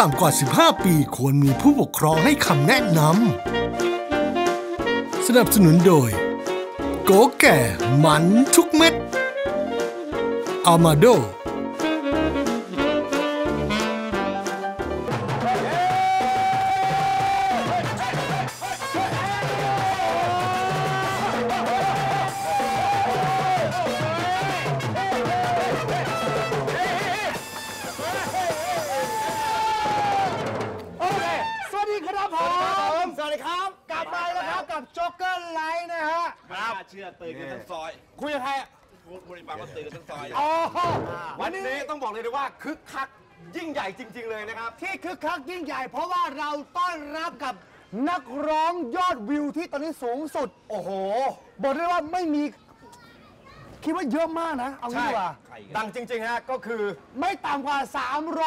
ต่ำกว่า 15 ปีควรมีผู้ปกครองให้คำแนะนำ สนับสนุนโดย โกแก่ มันทุกเม็ดอามาโด นักร้องยอดวิวที่ตอนนี้สูงสุด โอ้โห บอกได้ว่าไม่มี คิดว่าเยอะมากนะ เอางี้ดีกว่า ดังจริง ๆ ฮะ ก็คือ ไม่ต่ำกว่า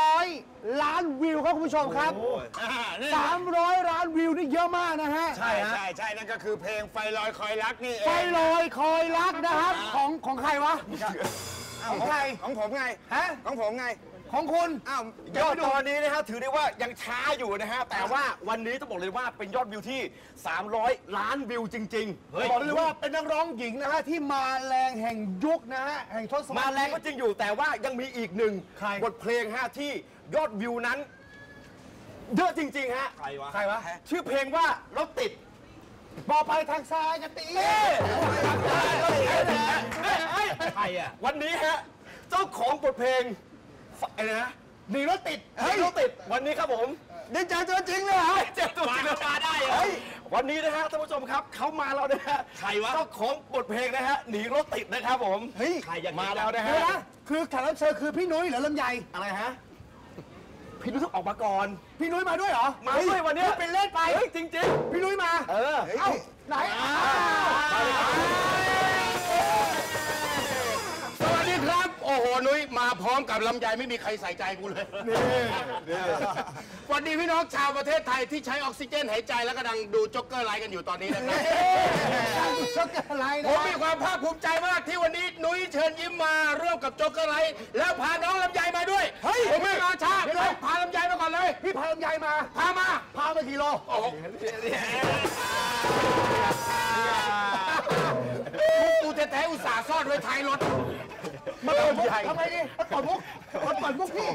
300 ล้านวิวครับคุณผู้ชมครับ 300 ล้านวิวนี่เยอะมากนะฮะ ใช่ฮะใช่ใช่นั่นก็คือเพลงไฟลอยคอยรักนี่เอไฟงลอยคอยรักนะครับ ของของใครวะ ของใคร ของผมไง ฮะ ของผมไง ของคุณ อ้าวยอดตอนนี้นะฮะถือได้ว่ายังช้าอยู่นะฮะ แต่ว่าวันนี้ต้องบอกเลยว่าเป็นยอดวิวที่ 300 ล้านวิวจริงๆบอกเลยว่าเป็นนักร้องหญิงนะฮะที่มาแรงแห่งยุคนะฮะแห่งทศวรรษมาแรงก็จริงอยู่แต่ว่ายังมีอีกหนึ่งใคร บทเพลงฮะที่ยอดวิวนั้นเยอะจริงๆฮะใครวะใครวะ ชื่อเพลงว่ารถติด บอไปทางซ้ายกันตีใครอะวันนี้ฮะเจ้าของบทเพลง อะไรนะหนีรถติดเฮ้ย รถติด วันนี้ครับผมนี่เจอตัวจริงเลยเหรอ เจ็บตัวจริงแล้วมาได้เหรอวันนี้นะฮะท่านผู้ชมครับเขามาแล้วนะฮะใครวะ เจ้าของบทเพลงนะฮะหนีรถติดนะครับผมเฮ้ย ใครอยากมาแล้วนะเดี๋ฮะยวนะคือแขกรับเชิญคือพี่นุ้ยหรือลำไยอะไรฮะพี่นุ้ยต้องออกมาก่อน พี่นุ้ยมาด้วยเหรอมาด้วยวันเนี้ยพูเป็นเล่นไป เฮ้ยจริง พี่นุ้ยมา ๆ เออเอ้าไหนอ่าสวัสดีครับโอ้โห นุ้ยมาพร้อมกับลำไยไม่มีใครใส่ใจกูเลยสวัสดีพี่น้องชาวประเทศไทยที่ใช้ออกซิเจนหายใจแล้วกำลังดู Joker Live กันอยู่ตอนนี้นะครับช็อกโกแลตผนะมมีความภาคภูมิใจมากที่วันนี้นุ้ยเชิญยิ้มมาร่วมกับ Joker Live แล้วพาน้องลำไยมาด้วยผมไม่มาช้าไปพาลำไยมาก่อนเลย พี่พาลำไยมา พามา พามากี่โลโอ้โหกูจะแท้ๆอุตส่าห์ซ่อนไว้ท้ายรถ มาเปิดมุกทำไมดิมันเปิดมุกมันเปิดมุกพี่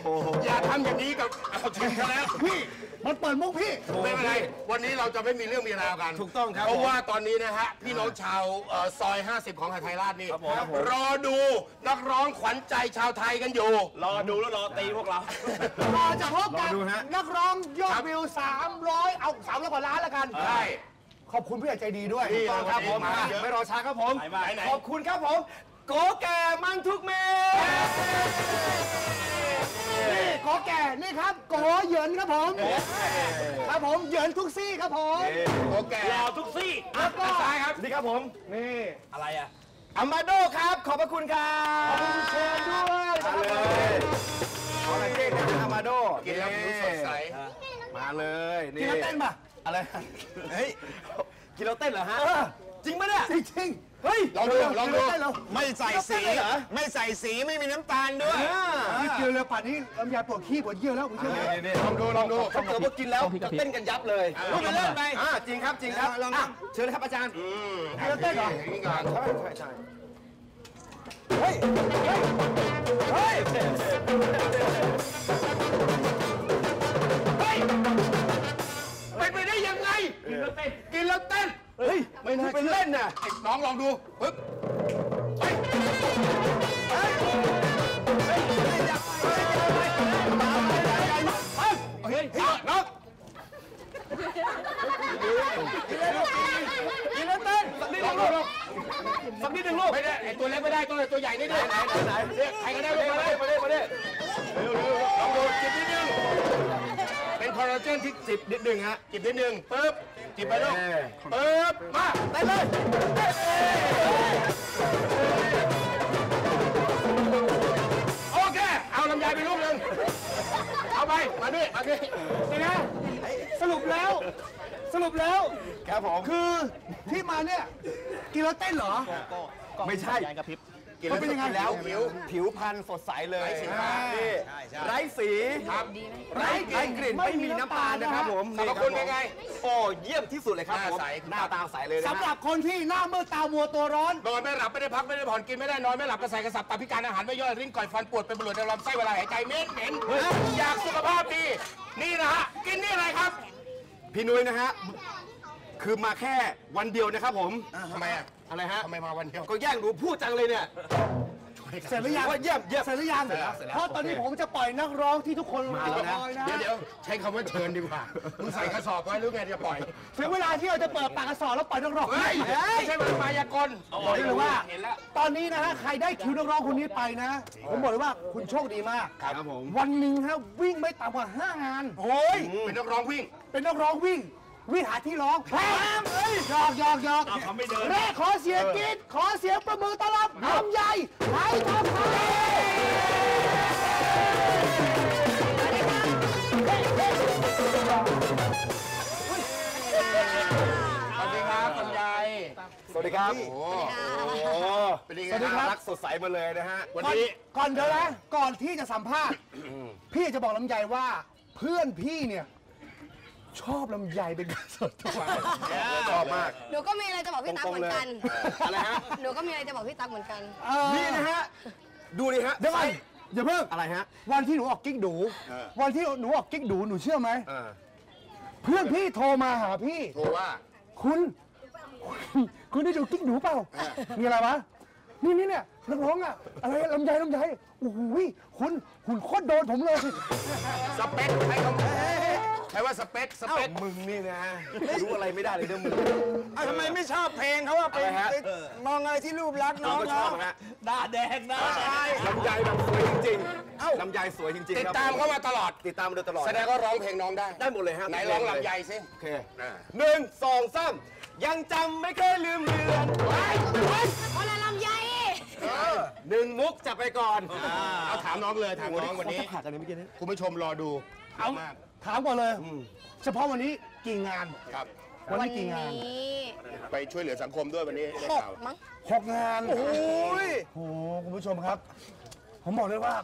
อย่าทำอย่างนี้กับเอาถึงกันแล้วพี่ มันเปิดมุกพี่ ไม่เป็นไร วันนี้เราจะไม่มีเรื่องมีราวกัน ถูกต้องครับเพราะว่าตอนนี้นะฮะ พี่น้องชาวเอ่อซอย 50 ของหาไทยราชนี่รอดูนักร้องขวัญใจชาวไทยกันอยู่ รอดูแล้วรอตีพวกเรารอจะพบกับรอดูฮะนักร้องยอดวิว 300 เอา300กว่าล้านแล้วกัน ใช่ ขอบคุณผู้ใหญ่ใจดีด้วยนี่ต้องครับผมมาอะเยอะไม่รอช้าครับผมไหนมาไหนขอบคุณครับผม โกแก่มันทุกเม็ดนี่ขอแก่นี่ครับโกเหยินครับผม ครับผมเหยินทุกซี่ครับผมโอเครอทุกซี่แล้วก็ซ้ายครับนี่ครับผมนี่อะไรอะอัมบาโดครับ ขอบพระคุณครับเชิญด้วยมาเลยขออะไรเก้นะอัมบาโดกินแล้วผิวสดใสมาเลยกินี่นแล้วเต้นป่ะอะไรเฮ้ยกินแล้วเต้นเหรอฮะจริงปะเนี่ยจริง เฮ้ยลองดูลองดูเต้นแล้วไม่ใส่สีเหรอไม่ใส่สีไม่มีน้ำตาลด้วยนี่เกลียวเลยป่านนี้ลำไยปวดขี้ปวดเยี่ยวแล้วคุณเชื่อไหมลองดูลองดูถ้าเกิดว่ากินแล้วจะเต้นกันยับเลยลูกไปเล่นไปอ่าจริงครับจริงครับลองอะเชิญเลยครับอาจารย์กินแล้วเต้นเหรออย่างนี้ก่อนใช่ใช่ใช่เฮ้ยเฮ้ยเฮ้ยเป็นไปได้ยังไงกินแล้วเต้นเฮ้ยไม่น่าเป็นเล่นน่ะไอ้น้องลองดูปึ๊บเฮ้ยเฮ้ยน้องกินแล้วเต้นสักนิดหนึ่งลูกสักนิดหนึ่งลูกไม่ได้ไอ้ตัวเล็กไม่ได้ต้องไอ้ตัวใหญ่นี่ดิไหนไหนเรียกใครก็ได้มามาเลเลยยมาเลยมาเลยลองดูจิบนิดนึงเป็นคอลลาเจนที่จิบนิดนึงฮะจิบนิดนึงปึ๊บ จิบไปลูกปึ๊บมาได้เลยโอเค เอาลำไยไปลูกหนึ่งเอาไป มาด้วยมาด้วยนี่นะสรุปแล้ว สรุปแล้ว ครับผม คือที่มาเนี่ยกินแล้วเต้นเหรอ ไม่ใช่กิ นมันเป็นยังไงแล้วผิวผิวพรรณสดใสเลยไร้สีฟ้านี่ไร้สีครับไร้ไร้กลิ่นไม่มีน้ำตาลนะครับผมสรรพคุณเป็นไง โอ้เยี่ยมที่สุดเลยครับหน้าผมใสหน้าตาใสเลยนะสำหรับคนที่หน้ามืดตามัวตัวร้อนนอนไม่หลับไม่ได้พักไม่ได้ผ่อนกินไม่ได้นอนไม่หลับกระใสกระสับตับพิการอาหารไม่ย่อยริ้นก่อยฟันปวดเป็นบรุษในลำไส้เวลาหายใจเหม็นเหม็นอยากสุขภาพดี นี่นะฮะกินนี่อะไรครับ พี่นุ้ยนะฮะ คือมาแค่วันเดียวนะครับผม ทำไมอะอะไรฮะ ทำไมมาวันเดียว ก็แย่งหนูพูดจังเลยเนี่ย เสร็จหรือยังว่าเยี่ยมเยี่ยม เสร็จหรือยังเพราะตอนนี้ผมจะปล่อยนักร้องที่ทุกคนรอคอยนะเดี๋ยวเดี๋ยวใช้คำว่าเชิญดีกว่ามึงใส่กระสอบไว้หรือไงจะปล่อยถึงเวลาที่เราจะเปิดปากกระสอบแล้วปล่อยนักร้อง เฮ้ยไม่ใช่มันมายากลบอกได้เลยว่าเห็นแล้วตอนนี้นะฮะใครได้คิวนักร้องคนนี้ไปนะ ผมบอกเลยว่าคุณโชคดีมาก ครับผม วันหนึ่งฮะวิ่งไม่ต่ำกว่า 5 งาน โอ้ยเป็นนักร้องวิ่ง เป็นนักร้องวิ่ง วิ่งหาที่ร้องแพมเอ้ยหยอกหยอกหยอกแรกขอเสียงกรีดขอเสียงประมือต้อนรับลำใหญ่ไหลทองคำสวัสดีครับคุณยายสวัสดีครับ โอ้โอ้เป็นยังไงสวัสดีครับ รักสดใสมาเลยนะฮะ วันนี้ ก่อนเดี๋ยวนะก่อนที่จะสัมภาษณ์ พี่จะบอกลำไยว่าเพื่อนพี่เนี่ย ชอบลำไยเป็นการสดทุกวันชอบมาก หนูก็มีอะไรจะบอกพี่ตั๊กเหมือนกัน อะไรฮะ หนูก็มีอะไรจะบอกพี่ตั๊กเหมือนกันเออนี่นะฮะ ดูดิฮะเดี๋ยวก่อนอย่าเพิ่งอะไรฮะ วันที่หนูออกกิ๊กดูเออวันที่หนูออกกิ๊กดูหนูเชื่อไหมเออเพื่อนพี่โทรมาหาพี่โทรว่าคุณคุณ คุณได้ดูกิ๊กดูเปล่า มีอะไรวะ นี่นี่เนี่ย นักร้องอะอะไรลำไยลำไยโอ้โหคุณคุณโคตรโดนผมเลย สเปคใช้คำใช้ว่าสเปคสเอ้าเปคมึงนี่นะรู้อะไรไม่ได้เลยเรื่องมึงทำไมไม่ชอบเพลงเขาว่าไปอะไรฮะ ไปมองอะไรที่รูปลักษณ์น้น้อองงก็ชเขาอบฮะหน้าแดงหน้าแดงลำไยแบบสวยจริงๆลำไยสวยจริงๆติดครับตามเข้ามาตลอด ติดตามมาโดยตลอด แสดงว่าร้องเพลงน้องได้ ได้หมดเลยฮะไหนร้องลำไยสิ โอเคอ่าหนึ่งสองสามยังจำไม่เคยลืมเลือน คนละลำไย หนึ่งมุกจะไปก่อนเอาถามน้องเลยถามน้องวันนี้ขาดกันเลยเมื่อกี้นี้คุณผู้ชมรอดูเอามากถามก่อนเลย เฉพาะวันนี้กี่งานครับวันวันี้กี่งานนี้ไปช่วยเหลือสังคมด้วยวันนี้ได้หกข่าวมั้งหกงานโอ้ยโอ้โหคุณผู้ชมครับ ผมบอกเลยว่า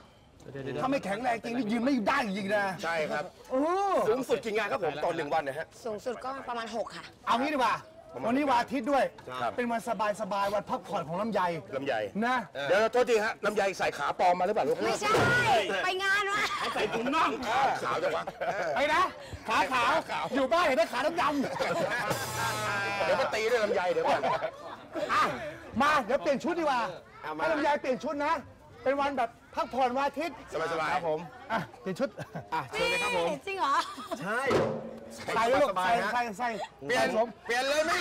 ถ้าไม่แข็งแรงจริงนี่ยืนไม่ได้จริงๆนะ ใช่ครับโอ้สูงสุดกี่งานครับผมต่อหนึ่งวันนะฮะสูงสุดก็ประมาณ 6 ค่ะ เอางี้ดีกว่า วันนี้วันอาทิตย์ด้วย ครับ เป็นวันสบายๆวันพักผ่อนของลำไยลำไยนะ เดี๋ยวโทษทีฮะลำไยใส่ขาปลอมมาหรือเปล่าลูกไม่ใช่ ไปงานวะใส่ถุงน่องขาวจังวะไอ้นะขาขาวขาขาวอยู่บ้านเห็นได้ขาดำเดี๋ยวมาตีด้วยลำไยเดี๋ยวก่อนๆอะมาเดี๋ยวเปลี่ยนชุดดีกว่าเอามาให้ลำไยเปลี่ยนชุดนะ เป็นวันแบบ พักผ่อนวันอาทิตย์สบายๆ ครับผมอะเปลี่ยนชุดอะเชิญเลยครับผม จริงเหรอ ใช่ใส่ลูกสบาใส่ยๆฮะใส่ใส่เปลี่ยนผมเปลี่ยนเลยไหม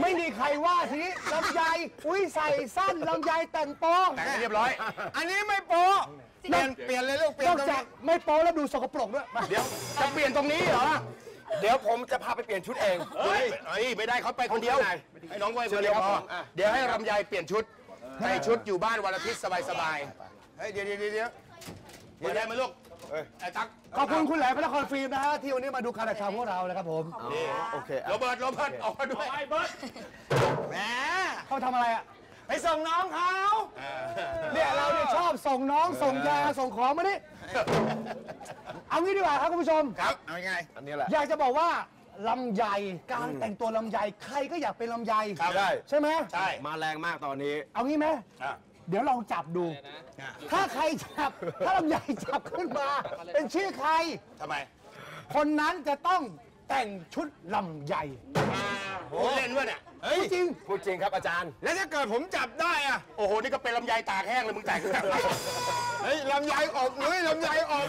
ไม่มีใครว่าทีนี้ลำไยอุ้ยใส่สั้นลำไยแต่งโป๊ะแต่งให้เรียบร้อย อันนี้ไม่โป๊ะเปลี่ยนเปลี่ยนเลยลูกเปลี่ยนนอกตรงจากนี้ไม่โป๊ะแล้วดูสกปรกด้วยมาเดี๋ยวจะเปลี่ยนตรงนี้เหรอ เดี๋ยวผมจะพาไปเปลี่ยนชุดเองเฮ้ยเฮ้ยไม่ได้เขาไปคนเดียวไม่ได้ให้น้องไว้เชิคนญเลยเดียวครับพอผมอะเดี๋ยวให้ลำไยเปลี่ยนชุด ใส่ชุดอยู่บ้านวันอาทิตย์สบายเฮ้ยเดี๋ยวเดี๋ยวเดี๋ยวเดี๋ยวๆเปิดได้ไหมลูกไอ้ตั๊กขอบคุณคุณแหลมพระนครฟิล์มนะฮะที่วันนี้มาดูการถ่ายทำของเรานะครับผมโอเคโรเบิร์ตโรเบิร์ตออกมาด้วยแหมเขาทำอะไรอะไปส่งน้องเขาเนี่ยเราเนี่ยชอบส่งน้องส่งยาส่งของมานี่เอางี้ดีกว่าครับคุณผู้ชมครับเอายังไงอันนี้แหละอยากจะบอกว่า ลำไยการแต่งตัวลำไยใครก็อยากเป็นลำไยครับได้ใช่ไหมใช่ มาแรงมากตอนนี้เอางี้ไหมอะ เดี๋ยวลองจับดู ถ้าใครจับ ถ้าลำไยจับขึ้นมา เป็นชื่อใคร ทำไม คนนั้นจะต้องแต่งชุดลำไย โอ้เล่นด้วยเนี่ยเฮ้ยจริงพูดจริงครับอาจารย์ แล้วถ้าเกิดผมจับได้อะโอ้โห นี่ก็เป็นลำไยตากแห้งเลยมึงแต่งแบบเฮ้ยลำไยอบนุ้ยลำไยอบ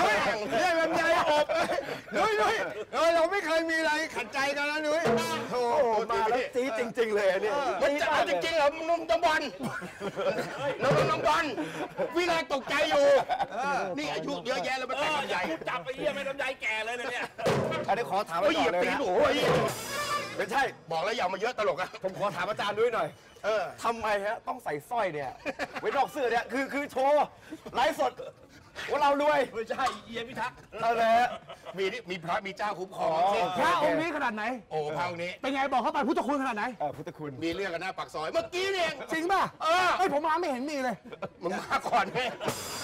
เฮ้ยเรียกลำไยอบเฮ้ยนุ้ยนุ้ยเฮ้ยเราไม่เคยมีอะไรขัดใจกันนะนุ้ยโธ่โอ้มาแล้วจี๊ดจริง ๆ เลยอันนี้มันจะเอาจริงๆเหรอมึงน้องบอลน้องน้องบอลวินาตกใจอยู่นี่อายุเยอะแยะแล้วมาแต่งลำไยจับไปเยี่ยมไม่ลำไยแก่เลยนะเนี่ยอันนี้ขอถามโอ้ไว้ยเหก่ยีอยนบเลยตีนะนโอ้ย ไม่ใช่บอกแล้วอย่ามาเยอะตลกอะผมขอถามอาจารย์ด้วยหน่อย เออ ทำไมฮะ ต้องใส่สร้อยเนี่ย ไว้นอกเสื้อเนี่ย คือคือโชว์ไลฟ์สด ว่าเรารวยไม่ใช่เอียพิทักษ์เอาเลยฮะมีนี่มีพระมีเจ้าคุ้มครองสิพระองค์นี้ขนาดไหน โอ้พระองค์นี้เป็นไงบอกเข้าไปพุทธคุณขนาดไหนอ่าพุทธคุณมีเรื่องกันหน้าปากซอยเมื่อกี้นี่เองจริงป่ะเออเฮ้ยผมมาไม่เห็นมีเลยมึงมาก่อนไง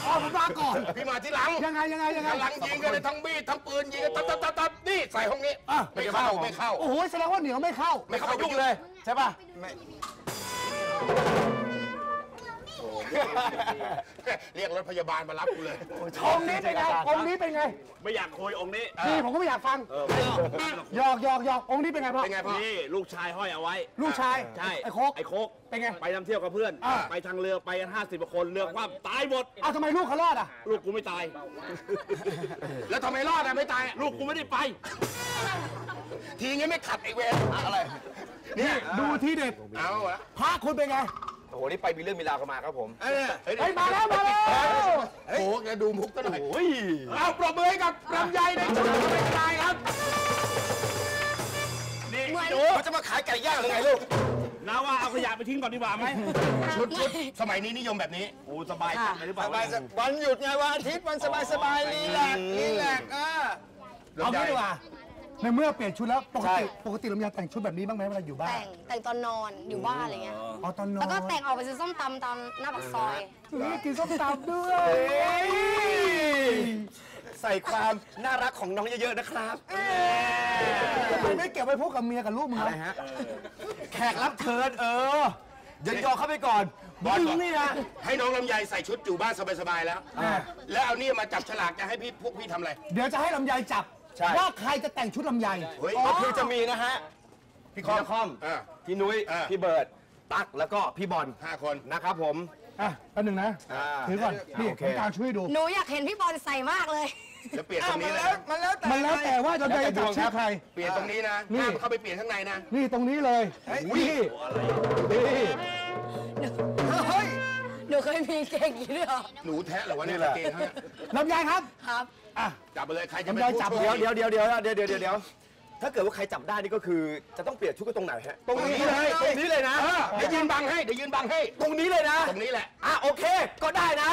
อ๋อผมมาก่อนพี่มาที่หลังยังไงยังไงยังไงกำลังยิงกันเลยทั้งมีดทั้งปืนยิงกันตับตับตับตับนี่ใส่ห้องนี้อะไม่เข้าไม่เข้าโอ้โหแสดงว่าเหนียวไม่เข้า ไม่เข้าเข้าไปยุ่งเลยใช่ป่ะ เรียกรถพยาบาลมารับกูเลย องค์นี้เป็นไงองค์นี้เป็นไงไม่อยากคุยองค์นี้นี่ผมก็ไม่อยากฟังหยอกหยอกหยอกองค์นี้เป็นไงพ่อเป็นไงพ่อ นี่ลูกชายห้อยเอาไว้ ลูกชายใช่ไอ้โคก ไอ้โคกเป็นไงไปทำเที่ยวกับเพื่อน อ่า ไปทางเรือไปกันห้าสิบกว่าคนเรือคว่ำตายหมด เอาทำไมลูกเขารอดอะลูกกูไม่ตาย แล้วทำไมรอดอะไม่ตายลูกกูไม่ได้ไป ทีงี้ไม่ขัดไอเวรอะไรนี่ดูที่เด็ดเอาละพระคุณเป็นไง โอ้โหนี่ไปมีเรื่องมีราวกันมาครับผมเฮ้ยเฮ้ยมาแล้วมาแล้วโอ้โหแกดูมุกซะหน่อยโอ้ยเอาปรบมือให้กับลำไยในชุดเป็นไงครับนี่เหมือนดูเขาจะมาขายไก่ย่างหรือไงลูกนาว่าเอาขยะไปทิ้งก่อนดีกว่าไหมชุดชุดสมัยนี้นิยมแบบนี้โอ้สบายจังเลยหรือเปล่าสบายสบายวันหยุดไงวันอาทิตย์วันสบายสบาย relax relax อะเอางี้ดีกว่า ในเมื่อเปลี่ยนชุดแล้วปกใช่ติปกติลำไยแต่งชุดแบบนี้บ้างไหมเวลาอยู่บ้านแต่งแต่งตอนนอนอยู่บ้านอะไรเงี้ยเอาตอนนอนแล้วก็แต่งออกไปซื้อส้มตำตามหน้าปากซอยนี่กินส้มตำด้วย ใส่ความน่ารักของน้องเยอะๆนะครับไม่เก็บไว้พวกกับเมียกับลูกมึงอะไรนะฮะแขกรับเชิญเออยันยอเข้าไปก่อนบอลมึบอกงนี่นะให้น้องลำไยใส่ชุดอยู่บ้านสบายๆแล้ว แล้วเอานี่มาจับฉลากจะให้พี่พวกพี่ทำอะไร เดี๋ยวจะให้ลำไยจับ ใช่ ว่าใครจะแต่งชุดลำไยเฮ้ย ก็คือจะมีนะฮะ พี่คอมคอมเออพี่นุ้ยเออพี่เบิร์ดตั๊กแล้วก็พี่บอลห้าคน นะครับผม อะแป๊บหนึงนะอ่าถือก่อนนี่โอเคต้องการช่วยดู หนูอยากเห็นพี่บอลใส่มากเลย จะเปลี่ยนตรงมันี้นเลแล้วยมันแล้วแต่มันแล้วแต่ว่าลำไยจะจับชื่อใคร เปลี่ยนตรงนี้นะนี่ ห้ามเข้าไปเปลี่ยนข้างในนะ นี่ตรงนี้เลยนี่นี่เฮ้ย หนูเคยมีเก่งอย่างนี้ด้วยเหรอหนูแท้เหรอวะเนี่ยเกงฮะลำไยครับ ครับ อะจับไปเลยใครจะเป็นลำไยผู้จับโชคเดี๋ยวดีเดี๋ยวเดี๋ยวเดี๋ยวเดี๋ยวเดี๋ยวเดี๋ยวถ้าเกิดว่าใครจับได้นี่ก็คือจะต้องเปลี่ยนชุดกันตรงไหนฮะ ตรงนี้เลย ตรงนี้เลยนะเออเดี๋ยวยืนบังให้เดี๋ยวยืนบังให้ ตรงนี้เลยนะ ตรงนี้แหละ อะโอเค ก็ได้นะ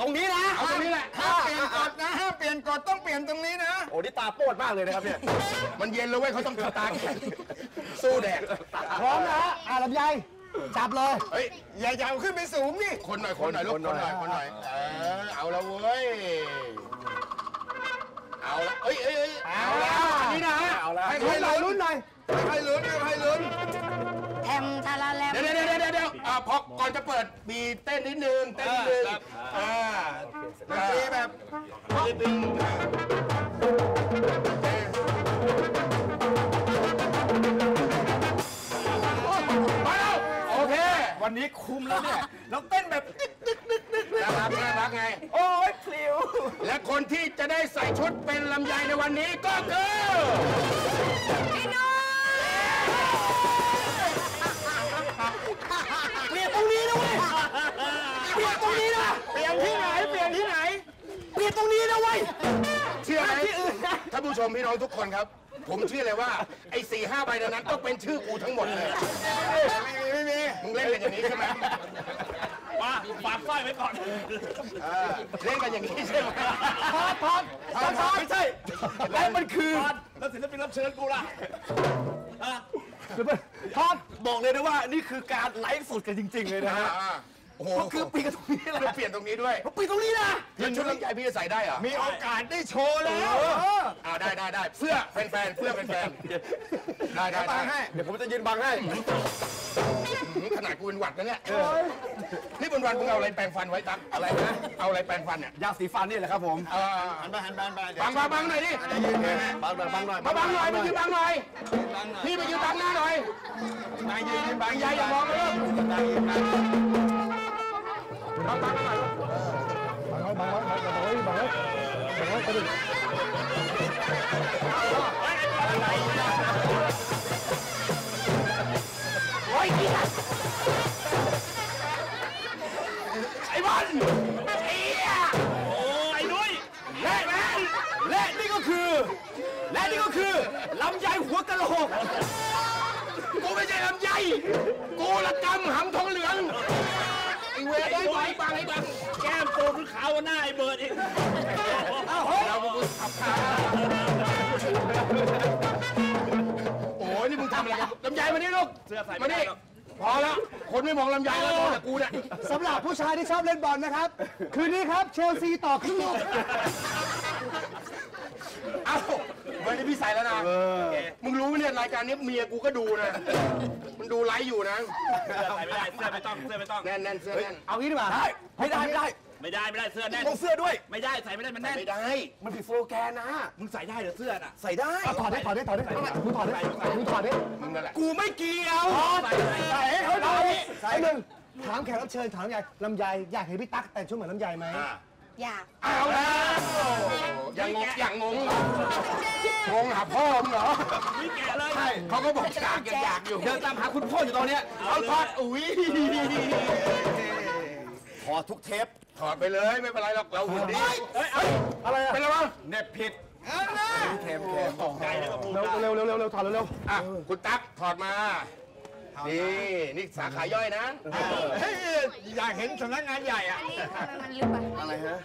ตรงนี้นะ เอาตรงนี้แหละ ห้ามเปลี่ยนกฎนะห้ามเปลี่ยนกฎต้องเปลี่ยนตรงนี้นะ โอ้นี่ตาโปดมากเลยนะครับเนี่ย มันเย็นแล้วเว้ยเขาต้องทำตาแข็งสู้แดดพร้อมนะฮะอะลำไย จับเลย เฮ้ยอย่าอย่าเอาขึ้นไปสูงนี่คนหน่อยคนหน่อยลูกคนคนหหน่น่ออยยคนหน่อยเออเอาละเว้ยเอาละเอ้ยเอ้ยเอ้ยเอาละอันนี้นะเอาละให้ลุ้ใครนหน่อยลุ้นหน่อยให้ลุ้นให้ลุ้นแอมทาราแลมเดี๋ยวเดี๋ยวเดี๋ยวเดี๋ยวอ่าพอก่อนจะเปิดมีเต้นนิดนึงเต้นนิดนึงอ่าดนตรีแบบ วันนี้คุมแล้วเนี่ยเราเต้นแบบตึ๊กตึ๊กตึ๊กตึ๊กเลยน่ารักน่ารักไง โอ้ยพลิ้วและคนที่จะได้ใส่ชุดเป็นลำไยในวันนี้ก็คือพี่นุ้ยเปลี่ยนตรงนี้นะเว้ยเปลี่ยนตรงนี้นะเปลี่ยนที่ไหนเปลี่ยนที่ไหน เปลี่ยนตรงนี้นะเว้ยเชื่อไหมท่านผู้ชมพี่น้องทุกคนครับ ผมเชื่อเลยว่าไอ้สี่ห้าใบนั้นต้องเป็นชื่อกูทั้งหมดเลย ไม่มีไม่มีมึงเล่นกันอย่างนี้ใช่ไหมมาฝากสร้อยไว้ก่อนเล่นกันอย่างนี้ใช่ไหมพอดพอดพอดพอดไม่ใช่แล้วมันคือแล้วศิลปินรับเชิญกูล่ะพอดบอกเลยนะว่านี่คือการไลฟ์สดกันจริง ๆ เลยนะฮะอ่า โอ้โห ก็คือปีกันตรงนี้แหละเปลี่ยนตรงนี้ด้วยปีตรงนี้นะแล้วชุดลำไยพี่จะใส่ได้เหรอมีโอกาสได้โชว์แล้วอ่าได้ได้ได้เสื้อแฟนๆเสื้อแฟนๆได้ได้ได้ให้เดี๋ยวผมจะยืนบังให้หืมขนาดกูเป็นหวัดนะเนี่ยนี่บนวันมึงเอาอะไรแปรงฟันไว้ตั๊กอะไรนะเอาอะไรแปรงฟันเนี่ยยาสีฟันนี่แหละครับผมเออหันไปหันไปหันไปเดี๋ยวบังมาบังหน่อยดิยืนไงฮะบังหน่อยบังหน่อยมาบังหน่อยมายืนบังหน่อยบังหน่อยพี่ไปยืนบังหน้าหน่อยมายืนยืนบังยายอย่ามองเลย บังยืนบังบังบังหน่อยบังไว้บังไว้บังไว้บังไว้บังไว้กระดิ่งไอ้บอลไอ้เหี้ยโอ้ไอ้นุ้ยและและนี่ก็คือและนี่ก็คือลำไยหัวกะโหลกกูไม่ใช่ลำไยกูละกำหำทองเหลือง เวรได้ไหมบังไอ้บังแก้มโตขึ้นขาวกว่าหน้าไอ้เบิร์ดอีกเรามึงขับขาโอ้ยนี่มึงทำอะไรกันลำไยมานี่ลูกเสื้อใส่มาไม่ได้นี่หรอก พอแล้วคนไม่มองลำไยแล้วมองแต่กูเนี่ยสำหรับผู้ชายที่ชอบเล่นบอลนะครับ คืนนี้ครับเชลซีต่อครึ่งโลกเอ้าวันนี้พี่ ใส่แล้วนะ มึงรู้ไหมเนี่ยรายการนี้เมียกูก็ดูนะ มันดูไลฟ์อยู่นะ เสื้อใส่ไม่ได้ เสื้อไม่ต้อง เสื้อไม่ต้อง แน่นแน่นเสื้อแน่น เอางี้ดีกว่าไม่ได้ไม่ได้ไม่ได้ไม่ได้เสื้อแน่นต้องเสื้อด้วย ไม่ได้ใส่ไม่ได้มันแน่น ไม่ได้ มันผิดสโลแกนนะ มึงใส่ได้เหรอเสื้อน่ะ ใส่ได้เอาถอดได้ถอดได้ถอดได้มึงถอดได้มึงถอดได้มึงนั่นแหละ กูไม่เกี่ยวใส่ได้ใส่ให้เขาดูใส่หนึ่งถามแขกรับเชิญถามลำไยลำไยอยากเห็นพี่ตั๊กแต่งชุดเหมือนลำไยไหม อยาก เอาแล้วอย่างงงอย่างงงงงหาพ่อมึงเหรอไม่แกะเลยเขาก็บอกอยากยังอยากอยู่เดินตามหาคุณพ่ออยู่ตอนเนี้ยเอาถอดอุ้ยถอดทุกเทปถอดไปเลยไม่เป็นไรหรอกเราหุ่นดีเฮ้ยเอาอะไรอะเป็นไรวะเน็ตผิดเทมเทมไก่แล้วก็พูดเร็วได้เร็วเร็วเร็วเร็วถอดเร็วเร็วอะคุณตั๊กถอดมา นี่นี่สาขาย่อยนะเฮ้ยอยากเห็นสำนักงานใหญ่อะอันนี้ทำไมมันลึกอะอะไรฮะ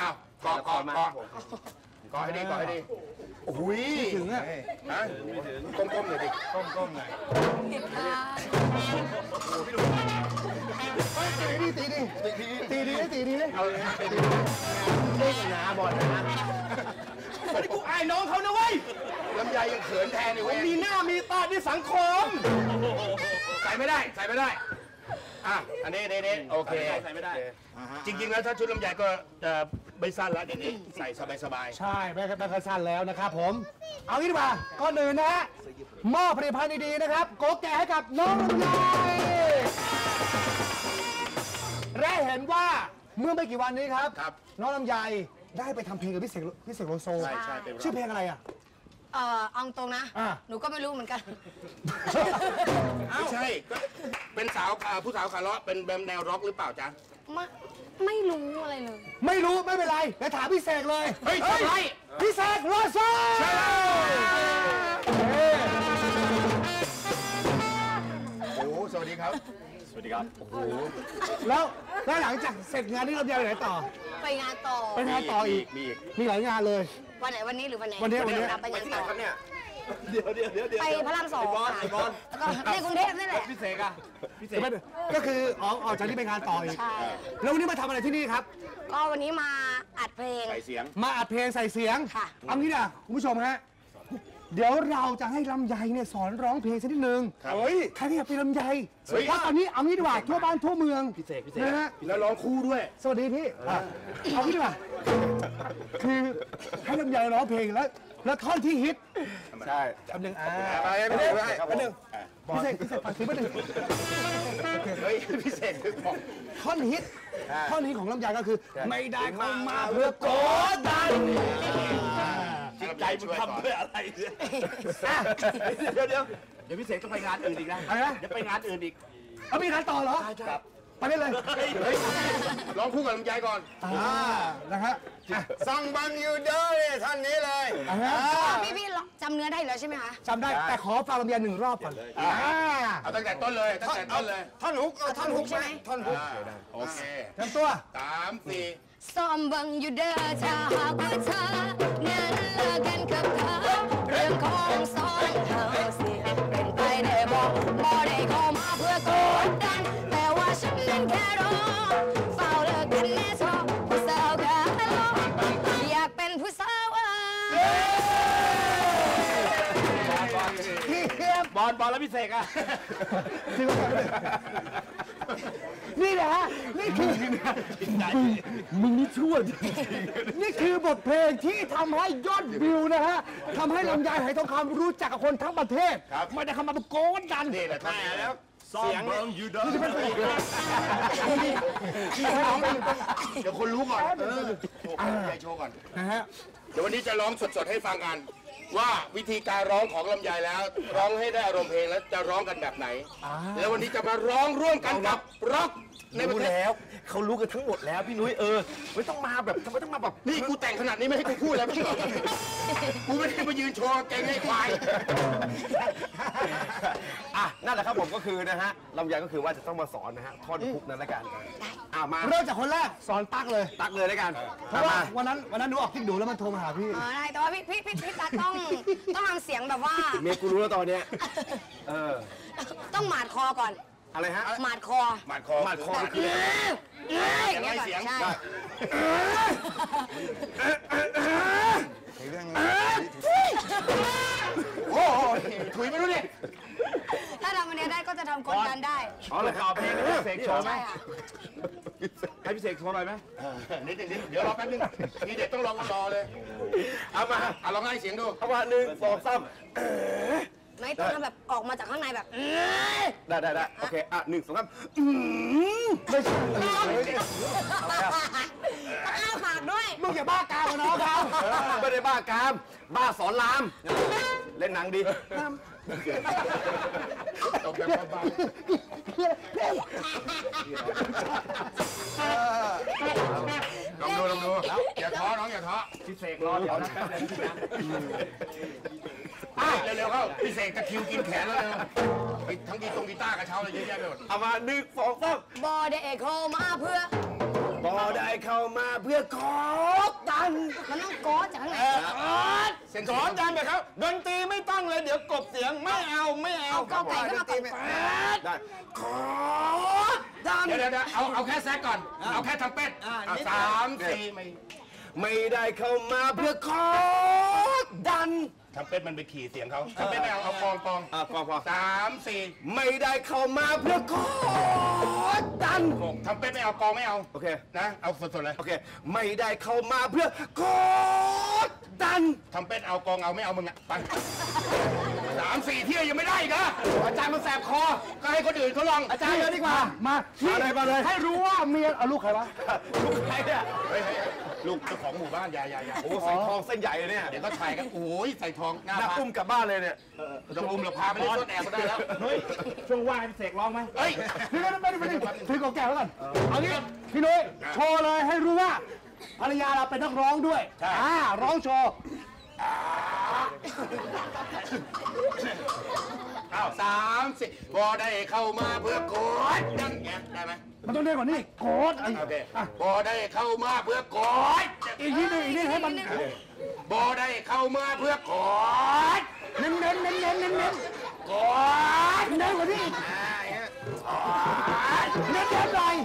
อ้าวเกาะเกาะเกาะเกาะให้ดีเกาะให้ดีโอ้ยถึงอะฮะก้มๆหน่อยดิตีดีตีดีตีดีตีดีเลยเอาไปดินะบอลนะอันนี้กูอายน้องเขานะเว้ย ลำไยยังเขินแทนอยู่เว้ยมีหน้ามีตาในสังคม ใส่ไม่ได้ ใส่ไม่ได้ อะ อันนี้นี่นี่โอเค ใส่ไม่ได้ จริง ๆ แล้วถ้าชุดลำไยก็จะไม่สั้นแล้วเดี๋ยวนี้ใส่สบายใช่แม่แม่คัสั้นแล้วนะครับผม เอางี้ดีกว่าก่อนอื่นนะฮะมอบผลิตภัณฑ์ดีๆนะครับ โกแก่ให้กับน้องลำไยและเห็นว่าเมื่อไม่กี่วันนี้ครับ ครับ น้องลำไยได้ไปทำเพลงกับพี่เสกพี่เสกโลโซใช่ใช่เป็น ชื่อเพลงอะไรอะ เอ่อเอาตรงนะ อะ หนูก็ไม่รู้เหมือนกันๆไม่ใช่ก็เป็นสาวอ่าผู้สาวขาเลาะเป็นแบบแนวร็อกหรือเปล่าจ๊ะ ไม่ไม่รู้อะไรเลย ไม่รู้ไม่เป็นไรเดี๋ยวถามพี่เสกเลยเฮ้ยใช่ พี่เสกโลโซเฮ้ยโอ้สวัสดีครับ สวัสดีครับแล้วแล้วหลังจากเสร็จงานนี้ลำไยไปไหนต่อไปงานต่อ ไปงานต่ออีกมีอีก มีหลายงานเลย วันไหนวันนี้หรือวันไหนวันนี้วันนี้ไปงานต่อเนี่ยเดี๋ยวเดี๋ยวเดี๋ยวเดี๋ยวไปพระรามสองค่ะแล้วก็ในกรุงเทพนี่แหละพี่เสกอะพี่เสกก็คือออกออกจากที่ไปงานต่ออีก ใช่แล้ววันนี้มาทำอะไรที่นี่ครับ ก็วันนี้มาอัดเพลง ใส่เสียง มาอัดเพลงใส่เสียงค่ะ เอางี้นะคุณผู้ชมฮะ เดี๋ยวเราจะให้ลำไยเนี่ยสอนร้องเพลงสักนิดนึงครับเฮ้ยใครที่อยากเป็นลำไยเฮ้ย เพราะตอนนี้เอางี้ดีกว่าทั่วบ้านทั่วเมืองพี่เสกพี่เสกนะฮะ แล้วร้องคู่ด้วย สวัสดีพี่อะเอางี้ดีกว่า คือให้ลำไยร้องเพลงแล้ว แล้วท่อนที่ฮิตใช่คำหนึ่งอ่าไปไปไปคำหนึ่งพี่เสกพี่เสกฟังทีมาหนึ่งเฮ้ยพิเศษคือของท่อนฮิตท่อนนี้ของลำไยก็คือ ไม่ได้เข้ามาเพื่อกดดัน จิตใจมึงทำด้วยอะไรเนี่ยเดี๋ยวเดี๋ยวเดี๋ยวพี่เสกต้องไปงานอื่นอีกนะอะไรนะ เดี๋ยวไปงานอื่นอีก เอามีงานต่อเหรอครับไปได้เลยเฮ้ยร้องคู่กับลำไยก่อน อ่านะฮะอะซอมเบิ่งอยู่เด้อเนี่ยท่านนี้เลย อะฮะพี่พี่จำเนื้อได้อยู่แล้วใช่ไหมคะ จำได้แต่ขอฟังลำไยหนึ่งรอบก่อนอ่าเอาตั้งแต่ต้นเลย ตั้งแต่ต้นเลย ท่อนฮุกเอาท่อนฮุกใช่ไหมท่อนฮุกอ่าโอเคเตรียมตัวสามสี่ ซอมเบิ่งอยู่เด้อถ้าหากว่าเธอนั้นเลิกกันกับเขาเรื่องของสองเขาสิเป็นไปได้บอกบ่ได้เข้ามาเพื่อกดดัน แต่ว่าฉันนั้นแค่รอเฝ้าเลิกกันแน่ชอบ อลบอลแล้วพี่เสกอะถือว่าไปเลยนี่นะฮะนี่คือ มึงนี่ชั่วจริงนี่คือบทเพลงที่ทำให้ยอดวิวนะฮะทำให้ลำไยไหทองคำรู้จักกับคนทั้งประเทศ ไม่ได้เข้ามาเป็นโกดดันนี่แหละท่านแล้วซองเบิงยูเดอร์เดี๋ยวคนรู้ก่อนเออโอ้ลำไยโชว์ก่อนนะฮะเดี๋ยววันนี้จะร้องสดๆให้ฟังกัน ว่าวิธีการร้องของลำไยแล้ว ร้องให้ได้อารมณ์เพลงแล้วจะร้องกันแบบไหน แล้ววันนี้จะมาร้องร่วมกันกับร็อก ในประรู้เทศแล้วเขารู้กันทั้งหมดแล้วพี่นุ้ยเออไม่ต้องมาแบบทำไมต้องมาแบบนี่กูแต่งขนาดนี้ไม่ให้กูพูดแล้วไม่ใช่เหรอกูไม่ได้มายืนโชว์เก่งไอ้ควาย อะณนั่นแหละครับผมก็คือนะฮะลำไยก็คือว่าจะต้องมาสอนนะฮะท่อนคุกนั้นละกันอ่ามาเริ่มจากคนแรกสอนตั๊กเลย ตักเลยละกันเพราะว่าวันนั้นวันนั้นหนูออกติ๊กดูแล้วมันโทรมาหาพี่ อ๋อได้แต่ว่าพี่พี่พี่พี่ตั๊กต้องต้องทำเสียงแบบว่า เมียกูรู้แล้วตอนเนี้ยเออ ต้องหมาดคอก่อน อะไรฮะหมาดคอหมัดคอหมัดคอหมัดคือเอ้ยอย่างเงี้ยก่อนเสียงใช่เรื่องโอ้โหถุยไม่รู้ดิถ้าทำอันเนี้ยได้ก็จะทำกดดันได้ อ๋อเลยครับเพลงนี้เสกโชว์ไหมใช่ค่ะ ให้พี่เสกโชว์หน่อยไหมนิดนึงนิดเดี๋ยวรอแป๊บนึงทีเด็ดต้องรอรอเลย เอามาอะลองให้เสียงดูเอามาหนึ่งสองสาม ไม่ต้องทำแบบออกมาจากข้างในแบบเอ้ยได้ได้ได้โอเค อะหนึ่งสองสามต้องอ้าปากด้วยมึงอย่าบ้ากาวกับน้องเขาไม่ได้บ้ากาม บ้าสอนราม เล่นหนังดีตบแบบเบาๆลองดูลองดูอย่าท้อน้องอย่าท้อพี่เสกรอเดี๋ยวนะแป๊บนึงนะ อะเร็วๆเข้าพี่เสกตะคริวกินแขนแล้วเร็วทั้งกีตรงกีตาร์กระเช้าเลยเยอะแยะไปหมดเอามาหนึ่งสองสามบอเดเเข้ามาเพื่อ บอได้เข้ามาเพื่อกดดันมันต้องกอดจากข้างในเส้นสอนจำไปครับดนตรีไม่ต้องเลยเดี๋ยวกบเสียงไม่เอาไม่เอาเอาเก้าไก่ขึ้นมาก่อนได้เดี๋ยวเดี๋ยวเดี๋ยวเอาเอาแค่แซกก่อน เอาแค่ทำเป็ดเอาสามสี่ไม่ไม่ได้เข้ามาเพื่อกด ดัน ทำเป็ดมันไปขี่เสียงเขาทำเป็ดไม่เอาเอาปองปองอะพอพอสามสี่ไม่ได้เข้ามาเพื่อกดดัน หกทำเป็ดไม่เอากองไม่เอาโอเค นะ เอาสดๆเลยโอเค ไม่ได้เข้ามาเพื่อกดดัน ทำเป็ดเอากองเอาไม่เอามึงอะไปสามสี่เที่ยวยังไม่ได้อีกเหรออาจารย์มันแสบคอ ก็ให้คนอื่นเขาลองอาจารย์เลยดีกว่า มาพี่มาเลยมาเลย ให้รู้ว่าเมียเอาลูกใครวะ ลูกใครเนี่ย เฮ้ยเฮ้ยเฮ้ย ลูกเจ้าของหมู่บ้านอย่าอย่าอย่าโอ้ใส่ทองเส้นใหญ่เลยเนี่ยเดี๋ยวก็ถ่ายกันโอ้ยใส่ทองหน้าหน้าพาปุ้มกลับบ้านเลยเนี่ยจะอุ้มเราพาไปเล่นต้นแอบก็ได้แล้วเฮ้ยช่วงว่างให้พี่เสกร้องไหมเฮ้ยพี่ไม่ไม่ไม่ไม่ถือกองแก้วไว้ก่อนเอางี้พี่นุ้ยโชว์เลยให้รู้ว่าภรรยาเราเป็นนักร้องด้วยอ่าร้องโชว์ อ้าวสามสี่บอได้เข้ามาเพื่อกดดันเงี้ยได้ไหมมันต้องเด้งกว่านี้โกดไอ้โอเคอะบอได้เข้ามาเพื่อกดอีกนิดนึงอีกนิดให้มันบอได้เข้ามาเพื่อกดเน้นเน้นเน้นเน้นเน้นเน้นกดเน้นกว่านี้อีกเน้นเน้นหน่อย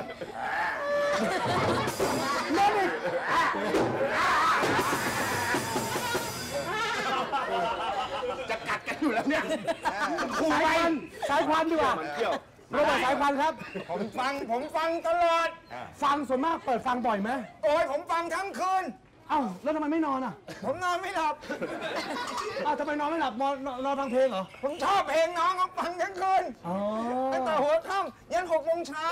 ควันสายควันดีกว่าเที่ยวโรเบิร์ตสายควันครับ ผมฟังผมฟังตลอด ฟังส่วนมากเปิดฟังบ่อยไหมโอ้ยผมฟังทั้งคืน เอ้าแล้วทำไมไม่นอนอะผมนอนไม่หลับ อ้าวทำไมนอนไม่หลับนอนนอนนอนฟังเพลงเหรอผมชอบเพลงน้องผมฟังทั้งคืนอ๋อตั้งแต่หัวค่ำยันหกโมงเช้า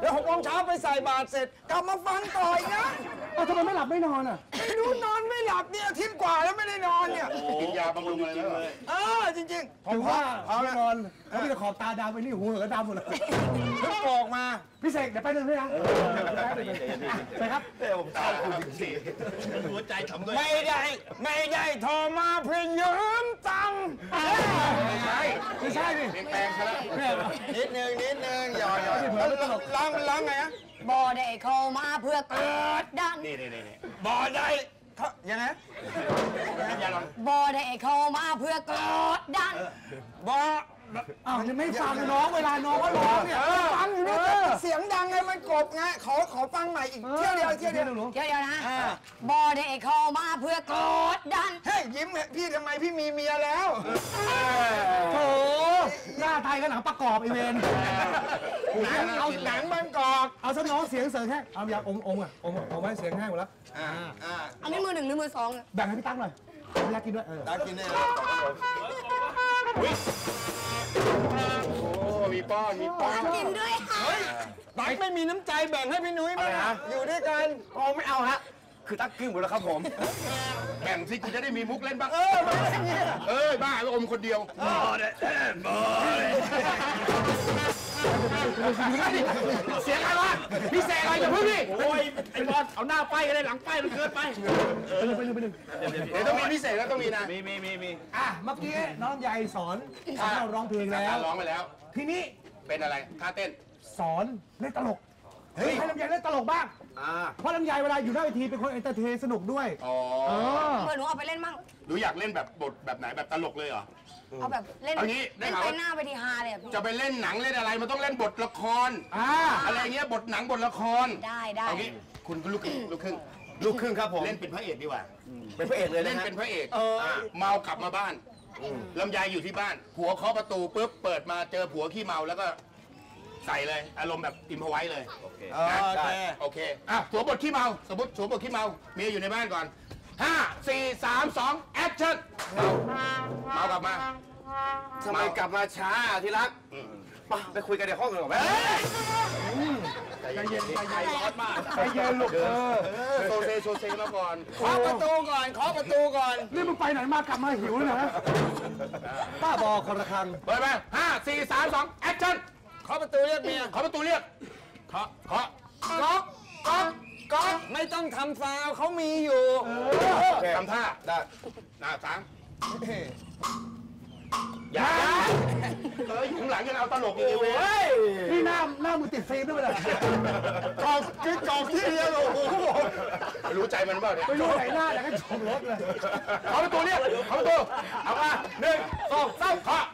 แล้วหกโมงเช้าไปใส่บาตรเสร็จ กลับมาฟังต่ออีกนะเอ้าทำไมไม่หลับไม่นอนอะไม่รู้นอนไม่หลับเนี่ยอาทิตย์กว่าแล้วไม่ได้นอนเนี่ยกินยาบำรุงอะไรแล้วเหรอเออจริงๆผมถึงพอว่าพอไม่แล้วนอนเขามีแต่ขอบตาดำไปนี่หูเหลือดำหมดเลยเพิ่งออกมาพี่เสกเดี๋ยวไปหนึ่งด้วยนะใช่ครับผมตามคุณจริงหัวใจทำด้วยไม่ได้ ไม่ได้โทรมาเพื่อยืมตังค์ไม่ใช่ไม่ใช่ดิเปลี่ยนแปลงซะแล้วนิดนึงนิดนึงหยอดหยอดร้องร้องไงอะบอเดเข้ามาเพื่อกดดันนี่นี่นี่นี่บอได้เขายังไงยาลองบอเดเข้ามาเพื่อกดดันบ ออ้าวยังไม่ฟังน้องเวลาน้องเขาร้องเนี่ยฟังอยู่เนี่ยเสียงดังไงมันกบไงขอขอฟังใหม่อีกเที่ยวเดียวเที่ยวเดียวหนูเดี๋ยวเดี๋ยวนะบอเดเข้ามาเพื่อกดดันเฮ้ยยิ้มเถอะพี่ทำไมพี่มีเมียแล้วโถหน้าไทยก็หนังประกอบไอเวนหนังเอาหนังบางกอกเอาซะน้องเสียงเสริงแห้งเอาอย่างองค์องค์อะองค์องค์ไว้เสียงแห้งหมดแล้วอันนี้มือหนึ่งหรือมือสองแบ่งให้พี่ตั้งหน่อย พี่ยักกินด้วยเออ ตากินได้โอ้มีป้อนมีป้อนกินด้วยค่ะตักไม่มีน้ำใจแบ่งให้พี่นุ้ยไหมนะอยู่ด้วยกันๆอ๋อไม่เอาฮะ คือตักกึ่งหมดแล้วครับผม แบ่งสิกูจะได้มีมุกเล่นบ้าง เออมาอย่างเงี้ยเอ้ยบ้าไปอมคนเดียวบอเลยบอเลย เสียงอะไรวะพี่เสกอะไรอย่าพึ่งดิโอ้ยไอ้บอลเอาหน้าป้ายก็ได้หลังป้ายมันเกินไปเดี๋ยวต้องมีพี่เสกแล้วต้องมีนะมีมีมีมีอะเมื่อกี้น้องลำไยสอนสอนเราร้องเพลงแล้วร้องไปแล้ว ทีนี้เป็นอะไรท่าเต้นสอนเล่นตลกให้ลำไยเล่นตลกบ้างอ่าเพราะลำไยเวลาอยู่หน้าเวทีเป็นคน entertain สนุกด้วย อ๋อเออเมื่อหนูเอาไปเล่นมั่งหนูอยากเล่นแบบบทแบบไหนแบบตลกเลยเหรอ เอาแบบเล่นเอางี้ได้เล่นข่าวไปว่า หน้าไปทีฮาเลยอะพี่จะไปเล่นหนังเล่นอะไรมันต้องเล่นบทละคร อ่าอะไรเงี้ยบทหนังบทละครได้ได้เอางี้คุณก็ลูกครึ่งลูกครึ่งลูกครึ่งครับผมเล่นเป็นพระเอกดีกว่า เป็นพระเอกเลยเล่นะนฮะ เป็นพระเอกาเมากลับมาบ้านลำไยอยู่ที่บ้าน ผัวเคาะประตูปุ๊บเปิดมาเจอผัวขี้เมาแล้วก็ใส่เลยอารมณ์แบบอิมพอไว้เลยเออโอเค โอเคอะสวมบทขี้เมา สมมติสวมบทขี้เมาเมียอยู่ในบ้านก่อน ห้าสี่สามสอง action เมาเมากลับมาทำไมกลับมาช้าอะที่รักไปไปคุยกันในห้องกันก่อนไหมใจเย็นใจเย็นร้อนมากใจเย็นลูกเออโซเซโซเซมาก่อนเคาะประตูก่อนเคาะประตูก่อน นี่มึงไปไหนมากลับมาหิวเลยนะป้าบอคนละครังเปิดไปห้าสี่สามสอง actionเคาะประตูเรียกเมียขอประตูเรียกเคาะเคาะก๊อกก๊อก ก๊อกไม่ต้องทำฟาวเขามีอยู่ทำท่า ได้หน้าสามอย่าเอออยู่ข้างหลังยังเอาตลกอยู่เลยเว้ยนี่หน้าหน้ามึงติดฟิล์มด้วยเหรอกองคือกองที่เรียกโอ้โหไม่รู้ใจมันเปล่าเนี่ยไม่รู้ไหนหน้าแต่ก็ชมรถเลยขอประตูเรียกขอประตูเอามาหนึ่งสองสามเคาะ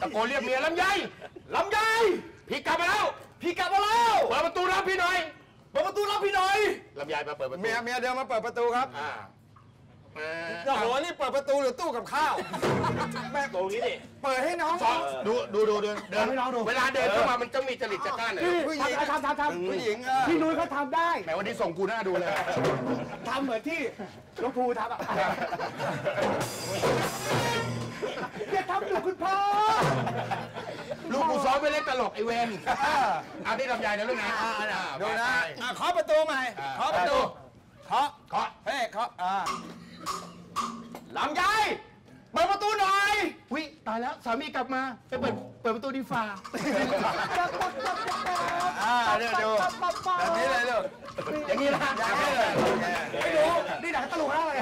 ตะโกนเรียกเมียลำไยลำไยพี่กลับมาแล้ว พี่กลับมาแล้วเปิดประตูรับพี่หน่อยเปิดประตูรับพี่หน่อยลำไยมาเปิดประตูเมียเมียเดินมาเปิดประตูครับอ่าเอ่อโอ้โหนี่เปิดประตูหรือตู้กับข้าวตรงนี้ดิเปิดให้น้องสองดูดูดูดูเดินเวลาเดินเข้ามามันต้องมีจริตจักร้านหน่อยนี่ผู้หญิงทำทำทำผู้หญิงอะพี่นุ้ยเขาทำได้แหมวันนี้ส่งกูหน้าดูเลยทำเหมือนที่หลวงปู่ทำอะ อย่าทำอยู่คุณพ่อ ลูกกูซ้อมไปเล่นตลกไอเวนเอาที่ลำไยนะลูกนะดูนะอะเคาะประตูใหม่เคาะประตูเคาะเคาะเฮ้ยเคาะอ่าลำไย เปิดประตูหน่อยวิตายแล้วสามีกลับมาไปเปิดเปิดประตูดีฟ้าอ่าเดี๋ยวดูแบบนี้เลยลูกอย่างนี้นะอย่างนี้เลยไม่รู้นี่หนังตลกแล้วเลย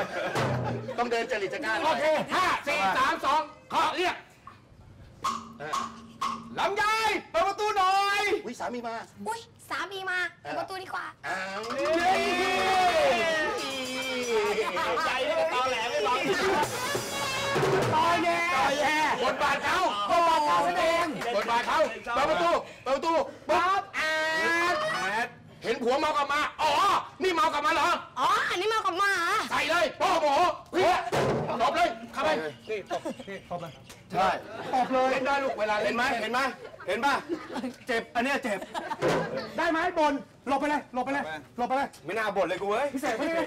ต้องเดินจริตจักร้านโอเคห้าสี่สามสองเคาะเรียกลำไยเปิดประตูหน่อยวิสามีมา อุ้ยสามีมาเปิดประตูดีกว่าอ้าวใจนี่ก็ตอแหลไม่ร้อน ตอแย่แย่บทบาทเขาโอ้การแสดงบทบาทเขาเปิดประตูเปิดประตูปั๊บแอดเห็นผัวเมากลับมา อ๋อ นี่เมากลับมาเหรอ อ๋อ อันนี้มากับหมา ใส่เลยโป้โหพี่ตบเลยเข้าไปใช่ตอบเลยเล่นได้ลูกเวลาเล่เห็นนไหมเห็นไหมเห็นป่ะเจ็บอันเนี้ยเจ็บ ได้ไหมบนหลบไปเลยหลบไปเลยหลบไปเลยไม่น่าบ่นเลยกูเว้ยพี่เสกไม่ได้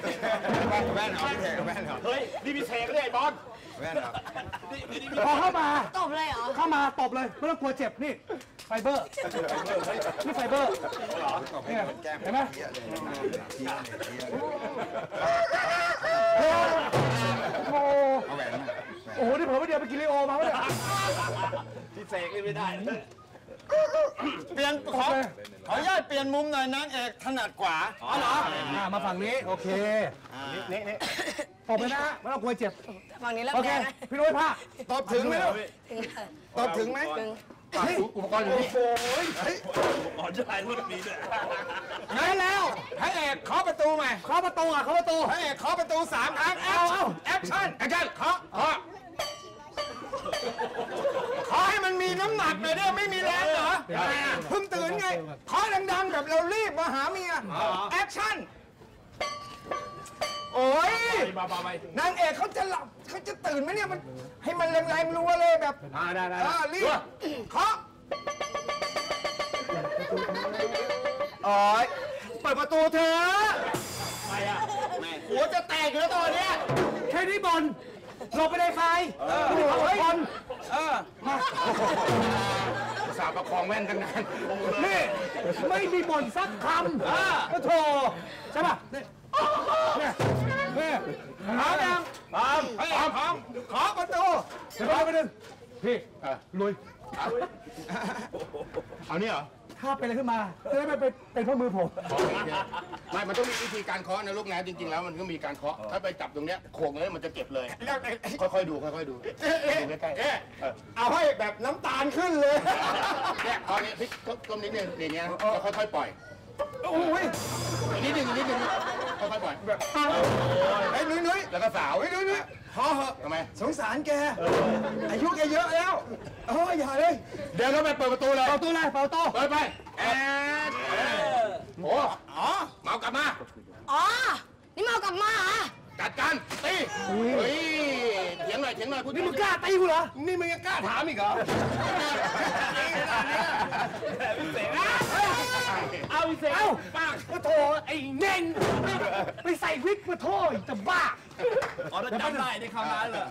แว่นเอาพี่เทกับแว่นเอาเฮ้ยนี่พี่เสกเลยไอ้บอลแว่นเอาพอเข้ามาตบเลยเหรอ เข้ามาตบเลยไม่ต้องกลัวเจ็บนี่ไฟเบอร์นี่ไฟเบอร์นี่ไงเห็นไหมโอ้โหเอาแหวนมาโอ้โหนี่ผมไม่เดียวไปกินลีโอมาวะเนี่ยพี่เสกเล่นไม่ได้ เปลี่ยนขอขออนุญาตเปลี่ยนมุมหน่อยนางเอกถนัดขวาอ๋อเหรออ่ามาฝั่งนี้ โอเคนี่นี่ตบเลยนะฮะไม่ต้องกลัวเจ็บ ฝั่งนี้เริ่มโอเค แดงนะพี่นุ้ยผ้า ตบถึงไหมลูกถึงเลยตบถึงไหมถึง อุปกรณ์อยู่นี่อ๋อจะถ่ายรูปนี้ด้วยงั้นแล้วพระเอกเคาะประตูใหม่เข้าประตูอะเข้าประตูพระเอกเคาะประตูสามครั้ง action action action เคาะเคาะขอให้มันมีน้ำหนักหน่อยได้ไม่มีแรงเหรอเพิ่งตื่นไงเคาะดังๆแบบเรารีบมาหาเมีย action โอ้ยมามาไปนางเอกเขาจะหลับเขาจะตื่นไหมเนี่ยมัน ให้มันแรงๆรัวเลยแบบอ่าได้ได้อ่ารีบเคาะโอ้ยเปิดประตูเถอะไปอะหัวจะแตกอยู่แล้วตอนเนี้ยแค่นี้บนหลบไปเลยใครไม่ได้ขอคนเอออุตสาห์ประคองแว่นตั้งนานนี่ไม่มีบ่นสักคำก็โทรใช่ป่ะนี่เนี่ยเนี่ยพร้อมยัง พร้อมพร้อมพร้อมขอประตูเดี๋ยวไปไปหนึ่งพี่เออลุยเอานี่เหรอถ้าเป็นอะไรขึ้นมาจะได้ไม่เป็นเป็นเพราะมือผมไม่มันต้องมีวิธีการเคาะนะลูกนะจริง ๆ แล้วมันก็มีการเคาะถ้าไปจับตรงเนี้ยโขกเลยมันจะเก็บเลยค่อยๆดูค่อยๆดูดูใกล้ๆเออเอาให้แบบน้ำตาลขึ้นเลยเนี่ยเอาเนี้ยพลิกก้มนิดนึงอย่างเงี้ยแล้วค่อยๆปล่อย โอ้ยอีกนิดนึงอีกนิดนึงค่อยๆปล่อยไอ้นุ้ยนุ้ยแล้วก็สาวเฮ้ยนุ้ยนุ้ยพอเหอะทำไม สงสารแก อายุแกเยอะแล้วโอ้ยอย่าเลยเดินเข้าไปเปิดประตูเลยเป่าตู้เลยเป่าตู้เปิดไปแอดโอ้อ๋อเมากลับมา อ๋อ นี่เมากลับมาเหรอจัดการตีเฮ้ยเถียงหน่อยเถียงหน่อยพูดนี่มึงกล้าตีกูเหรอ นี่มึงยังกล้าถามอีกเหรอเอาอีเสเอาปากโอ้โถไอ้เน่งไปใส่วิกมาโทษจะบ้าอ๋อถ้าจำได้ได้เข้าร้านเหรอ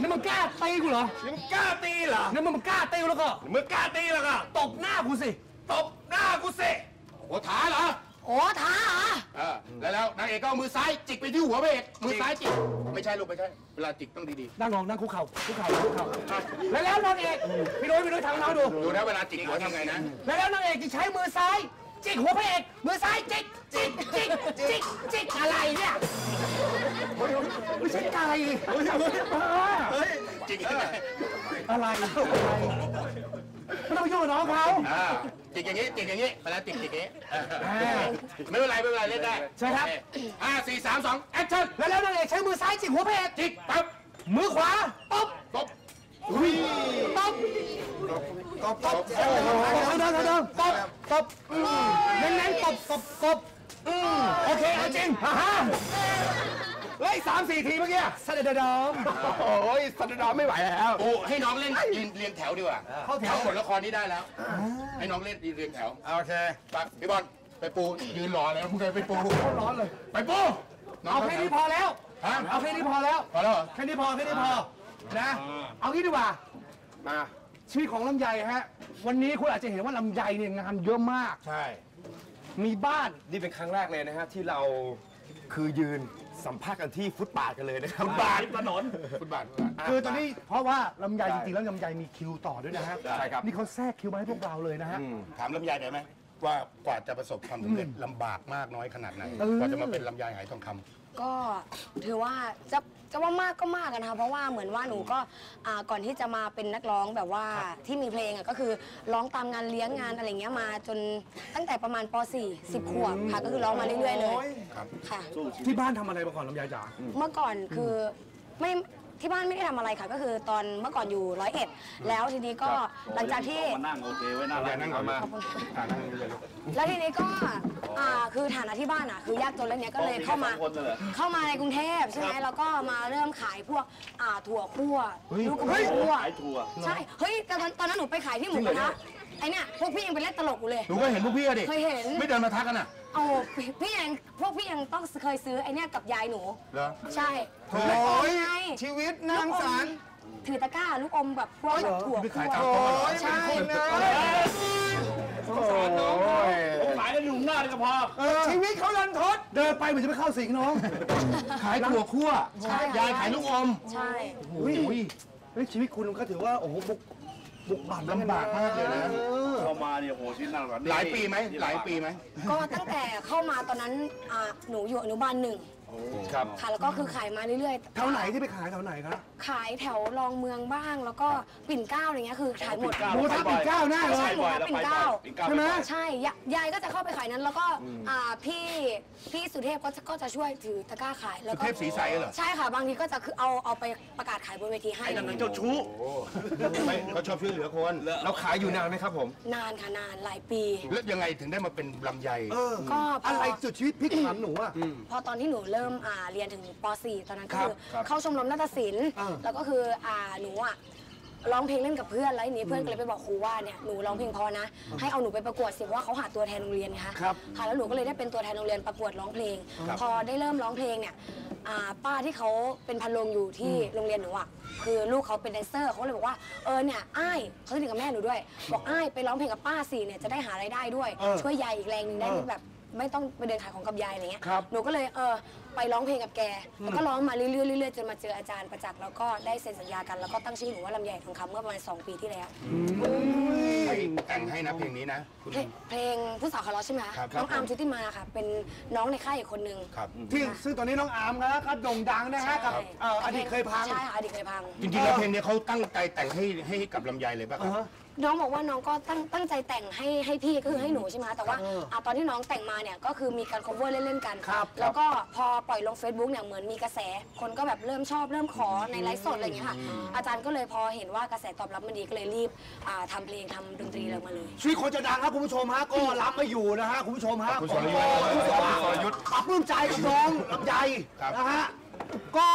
นี่มึงกล้าตีกูเหรอยังกล้าตีเหรอนี่มึงกล้าตีกูแล้วก็มึงกล้าตีเหรอก็ตบหน้ากูสิตบหน้ากูสิโอ้ถาเหรอ โอ้ท้าเหรอเออแล้วแล้วนางเอกก็เอามือซ้ายจิกไปที่หัวพระเอกมือซ้ายจิกไม่ใช่ลูกไม่ใช่เวลาจิกต้องดีนั่งลงนั่งคุกเข่าคุกเข่าคุกเข่าแล้วแล้วนางเอกพี่นุ้ยพี่นุ้ยทำน้องดูๆดูนะเวลาจิกหัวทำไงนะแล้วแล้วนางเอกจะใช้มือซ้าย จิกหัวพระเอกมือซ้ายจิกจิกจิกจิกจิกอะไรเนี่ยไม่ใช่ไก่เฮ้ยจิกยังไงอะไรอะไร ไม่ต้องไปยุ่งกับน้องเขา อ่าจิกอย่างนี้จิกอย่างนี้เวลาจิกจิกอย่างนี้เออไม่เป็นไรไม่เป็นไรเล่นได้ใช่ครับ โอเคห้าสี่สามสอง action แล้วแล้วนางเอกใช้มือซ้ายจิกหัวพระเอกจิกปั๊บมือขวาตบตบตบตบตบเดินเดินเดินตบตบเน้นเน้นตบตบตบอืมโอเคเอาจริงฮ่าฮ่า เฮ้ยสามสี่ทีเมื่อกี้สะเด็ดดอมโอ้ยสัตว์ดอมไม่ไหวแล้ว โอ้ให้น้องเล่นยืนเรียงแถวดีกว่าเข้าแถวทั้งหมดละครนี้ได้แล้ว ให้น้องเล่นยืนเรียงแถว โอเคไปพี่บอลไปปูยืนรอแล้วมึงเคยไปปูร้อนเลย ไปปูน้งเอาแค่นี้พอแล้วฮะเอาแค่นี้พอแล้วพอแล้วเหรอแค่นี้พอแค่นี้พอนะ เอางี้ดีกว่ามาชีวิตของลำไยฮะ วันนี้คุณอาจจะเห็นว่าลำไยเนี่ยงานเยอะมาก ใช่ มีบ้าน นี่เป็นครั้งแรกเลยนะฮะที่เราคือยืน สัมภาษณ์กันที่ฟุตบาทกันเลยนะครับบาทถนนฟุตบาทฟุตบาท คือตอนนี้เพราะว่าลำไยจริงๆแล้วลำไยมีคิวต่อด้วยนะฮะใช่ครับ นี่เขาแทรกคิวมาให้พวกเราเลยนะฮะ ถามลำไยได้ไหมว่ากว่าจะประสบความสำเร็จลำบากมากน้อยขนาดไหนเออกว่าจะมาเป็นลำไยหายทองคำ ก็ถือว่าจะจะว่ามากก็มากอะนะคะเพราะว่าเหมือนว่าหนูก็อ่าก่อนที่จะมาเป็นนักร้องแบบว่าที่มีเพลงอะก็คือร้องตามงานเลี้ยงงานอะไรเงี้ยมาจนตั้งแต่ประมาณป .4 10 ขวบค่ะ ก็คือร้องมาเรื่อยๆเลยค่ะ ที่บ้านทำอะไรมาก่อนลำไยจ๋า เมื่อก่อนคือไม่ ที่บ้านไม่ได้ทำอะไรค่ะ ก็คือตอนเมื่อก่อนอยู่ร้อยเอ็ดแล้วทีนี้ก็หลังจากที่มานั่งโอเคไว้หน้าร้านนั่งก่อนมาขอบคุณค่ะ อ่านั่งเลยลูก แล้วทีนี้ก็อ่าคือฐานะที่บ้านอะคือยากจนแล้วเนี้ยก็เลยเข้ามาสองคนเลยเหรอ เข้ามาในกรุงเทพใช่ไหมแล้วก็มาเริ่มขายพวกอ่าถั่วคั่วลูกกระพุ้คั่วขายทัวร์ใช่เฮ้ยแต่ตอนตอนนั้นหนูไปขายที่หมูกระทะไอเนี่ยพวกพี่ยังไปเล่นตลกอยู่เลย หนูก็เห็นพวกพี่อะดิเคยเห็น ไม่เดินมาทักกันอะ เอาพี่พี่ยังพวกพี่ยังต้องเคยซื้อไอเนี่ยกับยายหนู เหรอ ใช่โอ้ลูกอมยไงชีวิตนางสาร ถือตะกร้าลูกอมแบบพวกแบบถั่วไปขายคั่วตามโต๊ะเหรอโอ้ยใช่มันคุณนะสงสารน้องผมขายกันอยู่หน้านี่ก็พอ ชีวิตเขาลันทด เดินไปเหมือนจะไปเข้าสิงน้อง ขายถั่วคั่วใช่ค่ะยายขายลูกอม ใช่อุ้ยเฮ้ยชีวิตคุณก็ถือว่า โอ้โหบุก บุกบั่นลำบากมากเลยนะ เข้ามาเนี่ยโหชีวิตน่ารักหลายปีไหมหลายปีไหม ก็ตั้งแต่เข้ามาตอนนั้นอ่าหนูอยู่อนุบาลหนึ่ง ครับค่ะ แล้วก็คือขายมาเรื่อยๆ แถวไหนที่ไปขายแถวไหนครับขายแถวรองเมืองบ้าง แล้วก็ปิ่นเกล้าอะไรเงี้ยคือขายหมด หมูทะปิ่นเกล้าหน้าเลยใช่หมูทะปิ่นเกล้า ใช่ไหม ใช่ยะยายก็จะเข้าไปขายนั้นแล้วก็อ่าพี่พี่สุเทพก็จะก็จะช่วยถือตะกร้าขายแล้วสุก็เทพสีใสเหรอ ใช่ค่ะบางทีก็จะคือเอาเอาไปประกาศขายบนเวทีให้ไอ้นั่นมันเจ้าชู้ ไม่เขาชอบช่วยเหลือคนเราขายอยู่นานไหมครับผม นานค่ะนานหลายปี แล้วยังไงถึงได้มาเป็นลำไยก็พออะไรจุดชีวิตพลิกผันหนูอะ พอตอนที่หนูเริ่มอ่าเรียนถึงป .4 ตอนนั้นก็ครับคือครับเข้าชมรมนาฏศิลป์อ่าแล้วก็คืออ่าหนูอะร้องเพลงเล่นกับเพื่อนแล้วทีนี้เพื่อนก็เลยไปบอกครูว่าเนี่ยหนูร้องเพลงพอนะ ให้เอาหนูไปประกวดสิเพราะว่าเขาหาตัวแทนโรงเรียนไงคะครับค่ะแล้วหนูก็เลยได้เป็นตัวแทนโรงเรียนประกวดร้องเพลงพอได้เริ่มร้องเพลงเนี่ยอ่าป้าที่เขาเป็นพันโรงอยู่ที่โรงเรียนหนูอะคือลูกเขาเป็นแดนเซอร์เขาเลยบอกว่าเออเนี่ยอ้ายเขาสนิทกับแม่หนูด้วยบอกอ้ายไปร้องเพลงกับป้าสิเนี่ยจะได้หารายได้ด้วย เออ ช่วยยายอีกแรงหนึ่งได้เออแบบ ไม่ต้องไปเดินขายของกับยายอะไรเงี้ยครับ หนูก็เลยเออไปร้องเพลงกับแกแล้วก็ร้องมาเรื่อยๆเรื่อยๆจนมาเจออาจารย์ประจักษ์แล้วก็ได้เซ็นสัญญากันแล้วก็ตั้งชื่อหนูว่าลำไยทองคำเมื่อประมาณ2ปีที่แล้วใครแต่งให้นะเพลงนี้นะคุณ เพลงเพลงผู้สาวคาร์ลอสใช่ไหมคะครับน้องอาร์มชุติมาค่ะ เป็นน้องในค่ายอีกคนนึง ครับ ที่ซึ่งตอนนี้น้องอาร์มนะครับโด่งดังนะฮะกับเอ่ออดีตเคยพัง ใช่ค่ะอดีตเคยพัง จริงๆแล้วเพลงนี้เขาตั้งใจแต่งให้ให้กับลำไยเลยป่ะครับ น้องบอกว่าน้องก็ตั้งตั้งใจแต่งให้ให้พี่ก็คือให้หนูใช่ไหมคะแต่ว่าอะตอนที่น้องแต่งมาเนี่ยก็คือมีการ cover เล่นๆกันครับแล้วก็พอปล่อยลง Facebook เนี่ยเหมือนมีกระแส คนก็แบบเริ่มชอบเริ่มขอในไลฟ์สดอะไรอย่างเงี้ยค่ะอาจารย์ก็เลยพอเห็นว่ากระแสตอบรับมันดีก็เลยรีบอ่าทำเพลงทำดนตรีอะไรออกมาเลย ชีวิตคนจะดังครับคุณผู้ชมฮะก็รับมาอยู่นะฮะคุณผู้ชมฮะคุณผสมรก็ยุทธ์รู้สึกว่าสรยุทธ์ปรับปลื้มใจกับน้องลำไยครับ นะฮะก็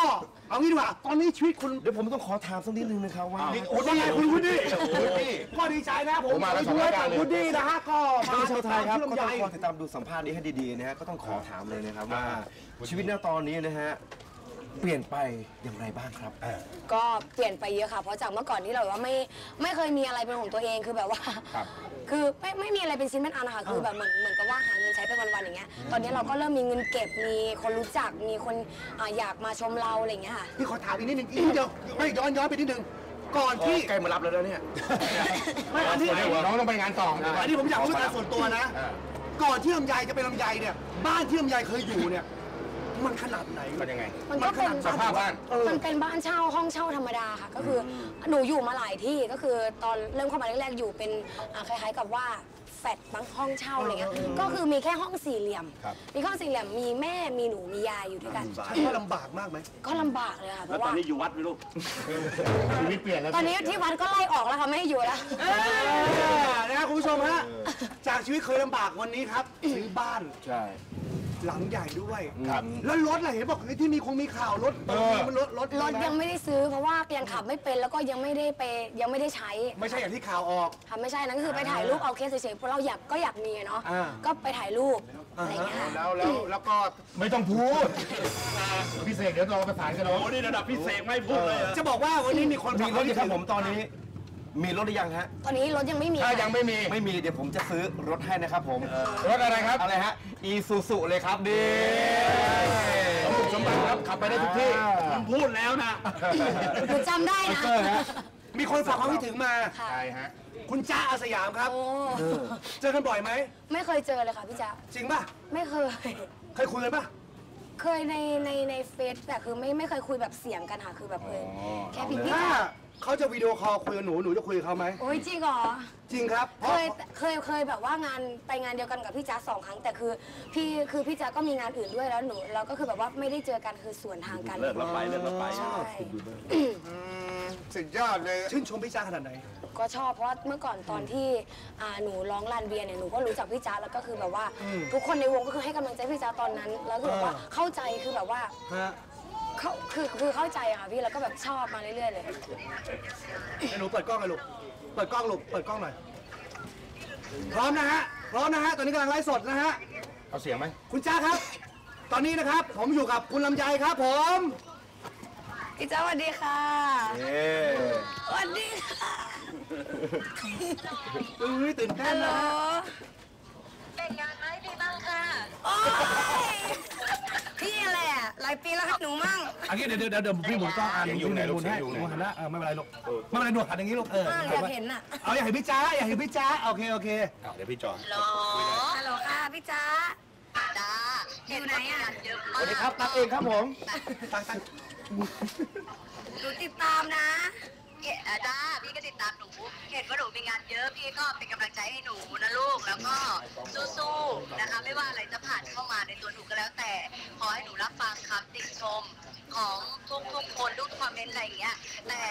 เอางี้ดีกว่าตอนนี้ชีวิตคุณเดี๋ยวผมต้องขอถามสักนิดนึงนะครับว่า โอ้ยไงคุณวุฒิวุฒิก็ดีใจนะผมผมมาแล้วสองคุรายการเลยวุฒินะฮะก็มาท่านชาวไทยครับที่ก็ลำไยต้องคอยติดตามดูสัมภาษณ์นี้ให้ดีๆนะฮะก็ต้องขอถามเลยนะครับว่าชีวิตณตอนนี้นะฮะ เปลี่ยนไปอย่างไรบ้างครับ ก็เปลี่ยนไปเยอะค่ะ เพราะจากเมื่อก่อนที่เราแบบว่าไม่ไม่เคยมีอะไรเป็นของตัวเองคือแบบว่าครับคือไม่ไม่มีอะไรเป็นชิ้นเป็นอันนะคะคือแบบเหมือนเหมือนกับว่าหาเงินใช้ไปวันๆอย่างเงี้ย ตอนนี้เราก็เริ่มมีเงินเก็บมีคนรู้จักมีคนอ่าอยากมาชมเราอะไรอย่างเงี้ยค่ะ พี่ขอถามอีกนิดนึงอีกนิดเดียวไม่ย้อนย้อนไปนิดนึงก่อนที่ใกล้มารับแล้วนะเนี่ยไม่อันที่น้องต้องไปงานต่ออันนี้ผมอยากรู้การส่วนตัวนะ ก่อนที่ลำไยจะเป็นลำไยเนี่ย บ้านที่ลำไยเคยอยู่เนี่ย มันขนาดไหน มันยังไง มันก็เป็นสภาพบ้าน มันเป็นบ้านเช่าห้องเช่าธรรมดาค่ะ ก็คือหนูอยู่มาหลายที่ก็คือตอนเริ่มเข้ามาแรกๆอยู่เป็นอ่าคล้ายๆกับว่าแฟดบางห้องเช่าอะไรเงี้ย ก็คือมีแค่ห้องสี่เหลี่ยมครับมีห้องสี่เหลี่ยมมีแม่มีหนูมียายอยู่ด้วยกันใช้ว่าลำบากมากไหม ก็ลำบากเลยค่ะเพแล้วราะตอนว่านี้อยู่วัดไหมลูกชีวิตเปลี่ยนแล้ว ตอนนี้ที่วัดก็ไล่ออกแล้วค่ะไม่ให้อยู่แล้วนะครับคุณผู้ชมฮะ จากชีวิตเคยลำบากวันนี้ครับซื้อบ้าน ใช่ หลังใหญ่ด้วย ครับ แล้วรถล่ะเห็นบอกที่มีคงมีข่าวรถตอนนี้มันรถรถรถยังไม่ได้ซื้อเพราะว่ายังขับไม่เป็นแล้วก็ยังไม่ได้ไปยังไม่ได้ใช้ไม่ใช่อย่างที่ข่าวออก ค่ะไม่ใช่นั่นก็คือไปถ่ายรูปเอาเคสเฉยๆเพราะเราอยากก็อยากมีอะเนาะอ่า ก็ไปถ่ายรูปอะไรอย่างเงี้ยค่ะแล้วแล้วแล้วก็ไม่ต้องพูดพี่เสกเดี๋ยวรอประสานกันน้องโอ้นี่ระดับพิเศษไม่พูดเลยเหรอจะบอกว่าวันนี้มีคนมีรถยังครับผมตอนนี้ มีรถหรือยังฮะตอนนี้รถยังไม่มีถ้าค่ะยังไม่มีไม่มีเดี๋ยวผมจะซื้อรถให้นะครับผมรถอะไรครับอะไรฮะอีซูซูเลยครับดีสมบุกสมบัติครับขับไปได้ทุกที่มันพูดแล้วนะหนูจำได้นะมีคนฝากความคิดถึงมาค่ะใช่ฮะคุณจ้าอาสยามครับโอ้เจอกันบ่อยไหมไม่เคยเจอเลยค่ะพี่จ๊ะจริงป่ะไม่เคยเคยคุยกันป่ะเคยในในในเฟซแต่คือไม่ไม่เคยคุยแบบเสียงกันค่ะคือแบบเออแค่พิมพ์พี่ถ้าจ๊ะ เขาจะวิดีโอคอลคุยกับหนู หนูจะคุยกับเขาไหม โอ้ยจริงเหรอ จริงครับ เพเคราะยเคยเคยแบบว่างานไปงานเดียวกันกับพี่จ๊ะสองครั้ง แต่คือพี่คือพี่จ๊ะก็มีงานอื่นด้วยแล้วหนูเราก็คือแบบว่าไม่ได้เจอกันคือส่วนทางกันเลิกแล้วไปเลิกแล้วไป ใช่สุดยอดเลย ชื่นชมพี่จ้าขนาดไหน ก็ชอบเพราะว่าเมื่อก่อนตอนที่อ่าหนูร้องลานเบียร์เนี่ยหนูก็รู้จักพี่จ๊ะแล้วก็คือแบบว่า ทุกคนในวงก็คือให้กำลังใจพี่จ๊ะตอนนั้น แล้วคือแบบว่าเข้าใจคือแบบว่า ฮะ เขาคือคือเข้าใจอะค่ะพี่แล้วก็แบบชอบมาเรื่อยๆเลย ให้หนูเปิดกล้องหน่อยลูก เปิดกล้องลูก เปิดกล้องหน่อย พร้อมนะฮะ พร้อมนะฮะ ตอนนี้กำลังไลฟ์สดนะฮะ เอาเสียงไหมคุณจ้าครับ ตอนนี้นะครับ ผมอยู่กับคุณลำไยครับผม พี่จ๊ะสวัสดีค่ะเอ๊ะสวัสดีค่ะ อุ้ยตื่นเต้ฮันลโหลนะฮะ แต่งงานไหมพี่บ้างค่ะ โอ้ยพี่แหละ หลายปีแล้วให้หนูมั่งอันนี้เดี๋ยวเดี๋ยวเดี๋ยวพี่หมุนกล้องอ่านเสียงอยู่ไหนลูกหมุนให้เสียงอยู่ไหนหมุนหันหน้าเออไม่เป็นไรลูกไม่เป็นไรหนวดหันอย่างนี้ลูกเอออ่าอยากเห็นน่ะเอาอยากเห็นพี่จ้าอยากเห็นพี่จ้าโอเคโอเคเดี๋ยวพี่จอนหรอฮัลโหลค่ะพี่จ๊ะจ้าอยู่ไหนอะเยอะสมาวัสดีกครับตักเองครับผมหนูติดตามนะ เอ่อจ้าพี่ก็ติดตามหนู เห็นว่าหนูมีงานเยอะพี่ก็เป็นกำลังใจให้หนูนะลูกแล้วก็สู้ๆนะคะ ไม่ว่าอะไรจะผ่านเข้ามาในตัวหนูก็แล้วแต่ ขอให้หนูรับฟังคำติชมของทุกๆคนทุกคอมเมนต์อะไรอย่างเงี้ยแต่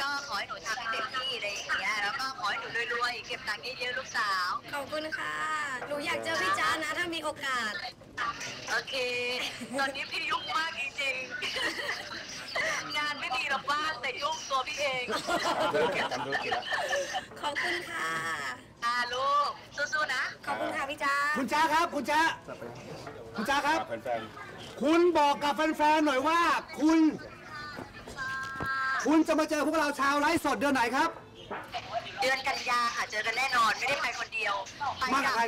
ก็ขอให้หนูทำให้เต็มที่อะไรอย่างเงี้ยแล้วก็ขอให้หนูรวยๆเก็บตังค์เยอะๆลูกสาว ขอบคุณค่ะ หนูอยากเจอพี่จ๊ะนะถ้ามีโอกาส โอเค ตอนนี้พี่ยุ่งมากจริงๆ งานไม่มีหรอกบ้างแต่ยุ่งตัวพี่เองธุรกิจทำธุรกิจแล้วขอบคุณค่ะอ่าลูกสู้ๆนะ ขอบคุณค่ะพี่จ๊ะคุณจ้าครับ คุณจ้าคุณจ้าครับ ฝากแฟน คุณบอกกับแฟนๆหน่อยว่า คุณ คุณจะมาเจอพวกเราชาวไลฟ์สดเดือนไหนครับ เดือนกันยาค่ะเจอกันแน่นอน ไม่ได้ไปคนเดียวไปมากับใคร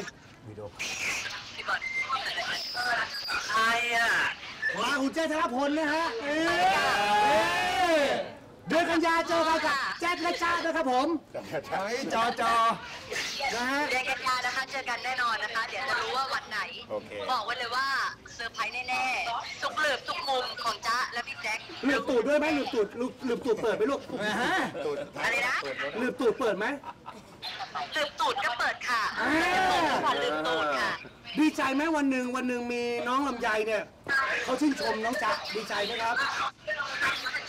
พี่บอลใครอะ มาคุณเจ้ธนพลนะฮะเอ้ย เดือนกันยาเจอกันกับแจ๊คและจ๊ะด้วยครับผมเฮ้ยจอจอนะฮะ เดือนกันยานะคะ เจอกันแน่นอนนะคะ เดี๋ยวจะรู้ว่าวันไหนบอกไว้เลยว่าเซอร์ไพรส์แน่ๆทุกเหลือบทุกมุมของจ๊ะและพี่แจ็คหลืบตูดด้วยไหมหลืบตูดหลืบหลืบตูดเปิดไหมลูกฮะอะไรนะหลืบตูดเปิดไหม ลืมตูดก็เปิดค่ะอ่าขอลืมตูดค่ะ ดีใจไหมวันหนึ่งวันหนึ่งมีน้องลำไยเนี่ยเขาชื่นชมน้องจ๊ะดีใจไหมครับ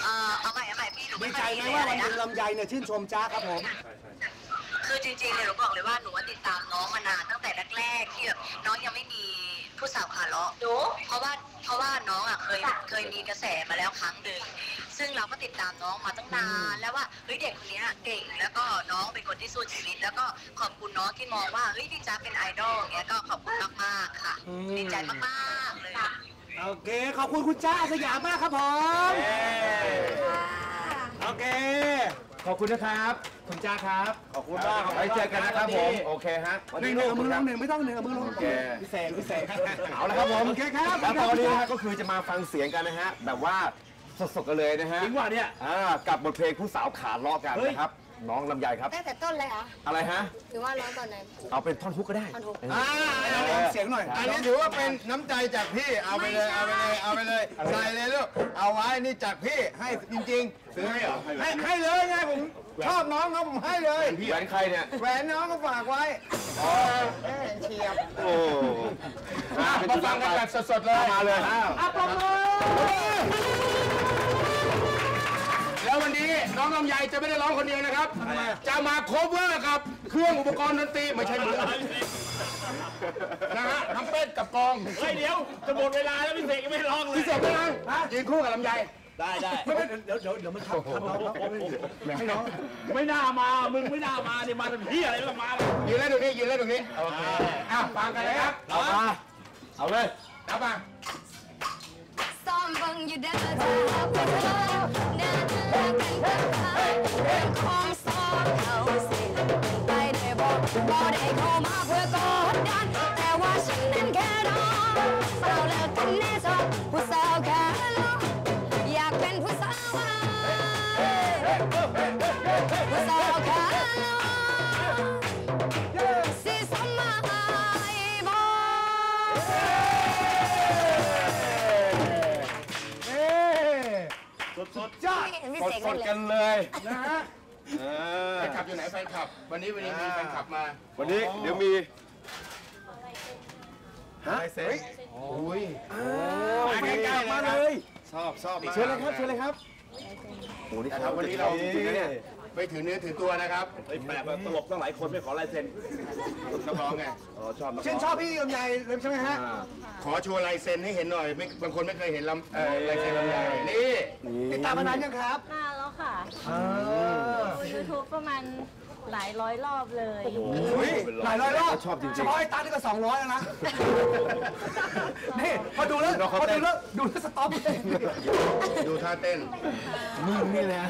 เอ่อเอาใหม่เอาใหม่พี่หนูดีไม่ใจค่อยไหมดีว่าเลวันยหนะนึ่งลำไยเนี่ยชื่นชมจ๊ะครับผม คือจริงๆเนี่ยหนูบอกเลยว่าหนูว่าติดตามน้องมานานตั้งแต่แรกๆที่แบบน้องยังไม่มี ผู้สาวขาเลาะเพราะว่าเพราะว่าน้องอะเคยเคยมีกระแสมาแล้วครั้งหนึ่งซึ่งเราก็ติดตามน้องมาตั้งนานแล้วว่าเฮ้ยเด็กคนเนี้ยเก่งแล้วก็น้องเป็นคนที่สู้ชีวิต แล้วก็ขอบคุณน้องที่มองว่าเฮ้ยพี่จ๊ะเป็นไอดอลอย่างเงี้ยก็ขอบคุณมากๆค่ะดีใจมากๆเลยโอเค ขอบคุณคุณจ้าอาสยามมากครับผม โอเค ขอบคุณนะครับคุณจ้าครับ ขอบคุณมากไว้เจอกันนะครับผม โอเคฮะวันหนึ่นี้งขหนึ่อบงคุเอาณมือคลรับงหนึ่งไม่ต้องหนึ่งเอามือลงโอเคพิเศษพิเศษเอาละครับผมโอเคครับแล้วตอนนี้นะฮะก็คือจะมาฟังเสียงกันนะฮะแบบว่าสดๆกันเลยนะฮะจริงว่ะเนี่ยอ่ากับบทเพลงผู้สาวขาเลาะกันนะครับ น้องลำไยครับ ตั้งแต่ต้นเลยเหรออะไรฮะ หรือว่าร้องตอนไหน เอาเป็นท่อนฮุกก็ได้ท่อนฮุก เออ อ่าลองเสียงหน่อย อันนี้ถือว่าเป็นน้ำใจจากพี่ เอาไปเลย เอาไปเลย เอาไปเลยใส่เลยลูก เอาไว้ นี่จากพี่ ให้จริงๆซื้อให้เหรอ ให้ให้เลยไงผมชอบน้องเขาผมให้เลยแหวนใครเนี่ย แหวนน้องก็ฝากไว้เออเฉียบโอ้อะมาฟังกันแบบสดๆเลย มาเลย อะปรบมือแล้ววั นนี้น้องลำไยจะไม่ได้ร้องคนเดียวนะครับ จะมาโคเวอร์กับเครื่องอุปกรณ์ดนตรีไม่ใช่มือนะฮะทั้งเป็ดกับกลองเฮ้ยเดี๋ยวจะหมดเวลาแล้วพี่เสกยังไม่ร้องเลยพิเศษไหมนะยืนคู่กับลำไยได้ได้ไม่ไม่เดี๋ยวเดี๋ยวเดี๋ยวมันขับขับเราครับให้น้องไม่น่ามามึงไม่น่ามาเนี่ยมาเป็นพี่อะไรก็มาเลยยืนเล่นตรงนี้ยืนเล่นตรงนี้โอเคอะฟังกันเลยครับเอามาเอาเลยเอามาซ้อมเบิ่ งอยู่ สดจ้าพี่สเสกดเล่นเลยๆกันเลยนะฮะเออแฟนคลับอยู่ไหนแฟนคลับ วันนี้วันนี้มีแฟนคลับมาวันนี้เดี๋ยวมีมาใกล้ๆมาเลย ชอบชอบมากเชิญเลยครับเชิญเลยครับโอ้นี่นะคเขารับวันจะนี้ชอเราบจริงๆนะเนี่ย ไม่ถือเนื้อถือตัวนะครับๆเฮ้ยแบบตลกตั้งหลายคนไม่ขอลายเซ็นนักร้องไงอ๋อชอบนะชื่นชอบพี่ลำไยเลยใช่ไหมฮะอ่าขอโชว์ลายเซ็นให้เห็นหน่อยไม่บางคนไม่เคยเห็นลำเอ่อลายเซ็นลำไยนี่ติดตามมานานยังครับ นานแล้วค่ะดู YouTube ประมาณหลายร้อยรอบเลย หลายร้อยรอบชอบจริงๆเฉพาะไอ้ตานี่ก็สองร้อยแล้วนะ นี่พอดูแล้วพอดูแล้วดูแล้วสต็อปเลยดูท่าเต้นมึงนี่แหละ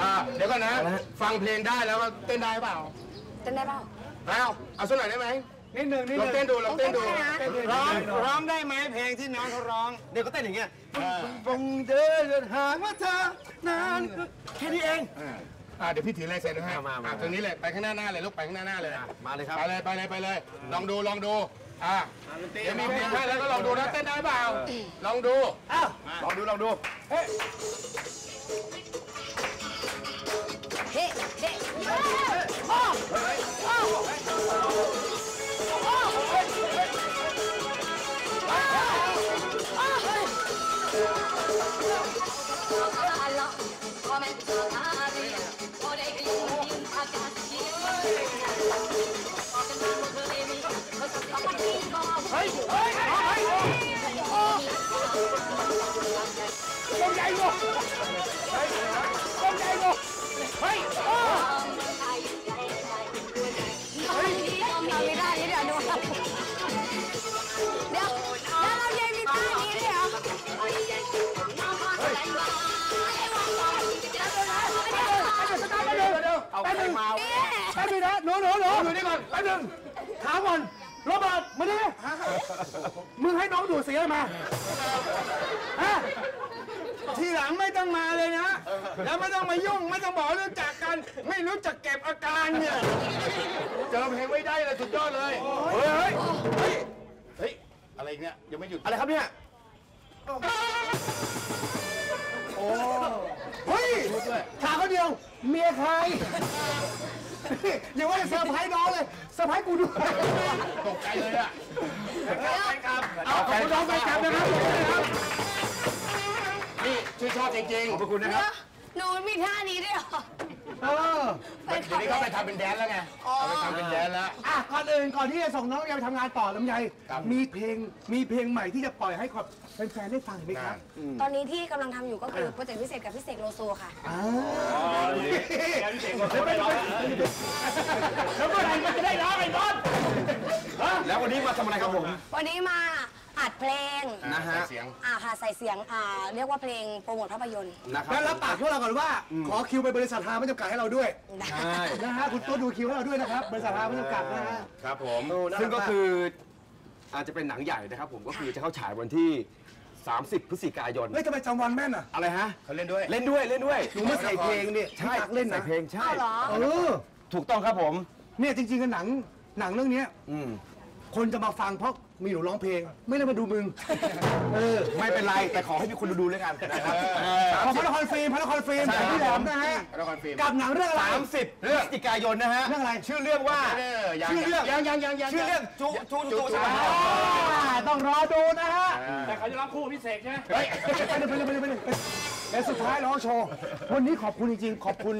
อ่าเดี๋ยวก่อนนะ ฟังเพลงได้แล้วว่าเต้นได้เปล่า เต้นได้เปล่าเอาเอาสักหน่อยได้ไหมนิดหนึ่งนิดลหองนึ่งเต้นดูลองเต้นดูร้องร้องได้ไหมเพลงที่น้องเขาร้องเดี๋ยวก็เต้นอย่างเงี้ยคงเดินห่างว่าเธอนานแค่นี้เอง อ่าเดี๋ยวพี่ถือลายเซ็นให้มามามา อะตรงนี้เลยไปข้างหน้าหน้าเลยลูกไปข้างหน้าหน้าเลย มาเลยครับ ไปเลยไปเลยไปเลย ลองดูลองดู อ่าเดี๋ยวมีเพลงให้แล้วก็ลองดูนะเต้นได้เปล่า ลองดูลองดูลองดูเฮ้เฮ้เฮ้ ยเเอาไปหนึ่งแป๊บนึงแป๊บนึงนะหนูหนูหนูอยู่นี่ก่อนแป๊บนึงถามก่อนโรเบิร์ตมาดิมึงให้น้องดูดเสียมาฮะทีหลังไม่ต้องมาเลยนะ แล้วไม่ต้องมายุ่ง ไม่ต้องบอกรู้จักกัน ไม่รู้จักเก็บอาการเนี่ย เจอเพลงไม่ได้เลยสุดยอดเลย เฮ้ยเฮ้ยเฮ้ยอะไรเนี่ยยังไม่หยุด อะไรครับเนี่ย เฮ้ยขาเขาเดียวเมียใครอย่าว่าจะเซอร์ไพรส์น้องเลยเซอร์ไพรส์กูด้วยตกใจเลยอะเอาขอบคุณน้องไปกลับนะครับนี่ชื่นชอบจริงๆขอบคุณนะครับ หนูมีท่านี้ด้วยเหรอ เออแฟนคเดี๋ยวนี้เขาไปทำเป็น dance แล้วไงเขาไปทำเป็น dance แล้ว อะก่อนอื่นก่อนที่จะส่งน้องลำไยไปทำงานต่อลำไยมีเพลงมีเพลงใหม่ที่จะปล่อยให้กับแฟนๆได้ฟังไหมครับตอนนี้ที่กำลังทำอยู่ก็คือโปรเจกต์พิเศษกับพิเศษโลโซค่ะแล้วเมื่อไหร่มันจะได้ร้องไอ้บอลแล้ววันนี้มาทำอะไรครับผม วันนี้มา อัดเพลงนะฮะ เสียง อ่าค่ะใส่เสียงอ่าเรียกว่าเพลงโปรโมทภาพยนตร์ นะครับงั้นรับปากพวกเราก่อนว่า ขอคิวไปบริษัทฮาไม่จำกัดให้เราด้วยใช่นะฮะคุณตัวดูคิวให้เราด้วยนะครับ บริษัทฮาไม่จำกัดนะฮะ ครับผมซึ่งก็คืออาจจะเป็นหนังใหญ่นะครับผมก็คือจะเข้าฉายวันที่ 30 พฤศจิกายน เฮ้ยทำไมจำวันแม่นอะอะไรฮะ เขาเล่นด้วย เล่นด้วยเล่นด้วยหนูมาใส่เพลงนี่ใช่ตักเล่นใส่นะเพลงใช่อ้าวเหรอ เออถูกต้องครับผม เนี่ยจริงๆกันหนังหนังเรื่องเนี้ยอืมคนจะมาฟังเพราะ มีหนูร้องเพลง ไม่ได้มาดูมึง เออไม่เป็นไร แต่ขอให้มีคนดูดูแล้วกันนะครับขอพระนครฟิล์มพระนครฟิล์มจากพี่แหลมนะฮะพระนครฟิล์มกับหนังเรื่องอะไร30พฤศจิกายนนะฮะ เรื่องอะไร ชื่อเรื่องว่า เออยังชื่อเรื่อง ยังยังยังยังชื่อเรื่องจูจูจูจูอ่าต้องรอดูนะฮะ แต่เขาจะร้องคู่กับพี่เสกใช่ไหมเฮ้ยไปเลยไปเลยไปเลยไปเลย และสุดท้ายร้องโชว์ วันนี้ขอบคุณจริงๆ ขอบคุณ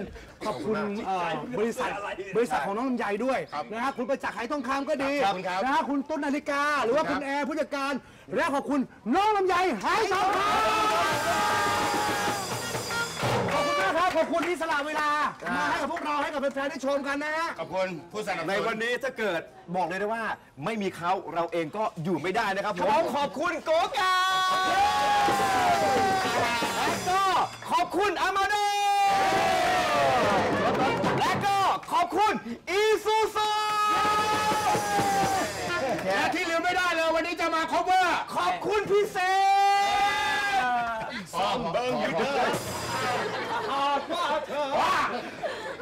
ขอบคุณเอ่อบริษัท บริษัทของน้องลำไยด้วยนะฮะคุณประจักษ์ไหทองคำก็ดีขอบคุณครับ นะฮะคุณต้นนาฬิกา หรือว่าคุณแอร์ผู้จัดการ และขอบคุณน้องลำไยไหทองคำขอบคุณมากครับ ขอบคุณที่สละเวลา มาให้กับพวกเราให้กับแฟนๆได้ชมกันนะฮะ ขอบคุณผู้สนับสในนุนวันนี้ถ้าเกิดบอกเลยได้ว่าไม่มีเขาเราเองก็อยู่ไม่ได้นะครับผมขอบคุณโกกา และก็ขอบคุณอามาโดและก็ขอบคุณอีซูซูและที่ลืมไม่ได้เลยวันนี้จะมา cover ขอบคุณพิเศษซ้อมเบิ้งอยู่เด้อ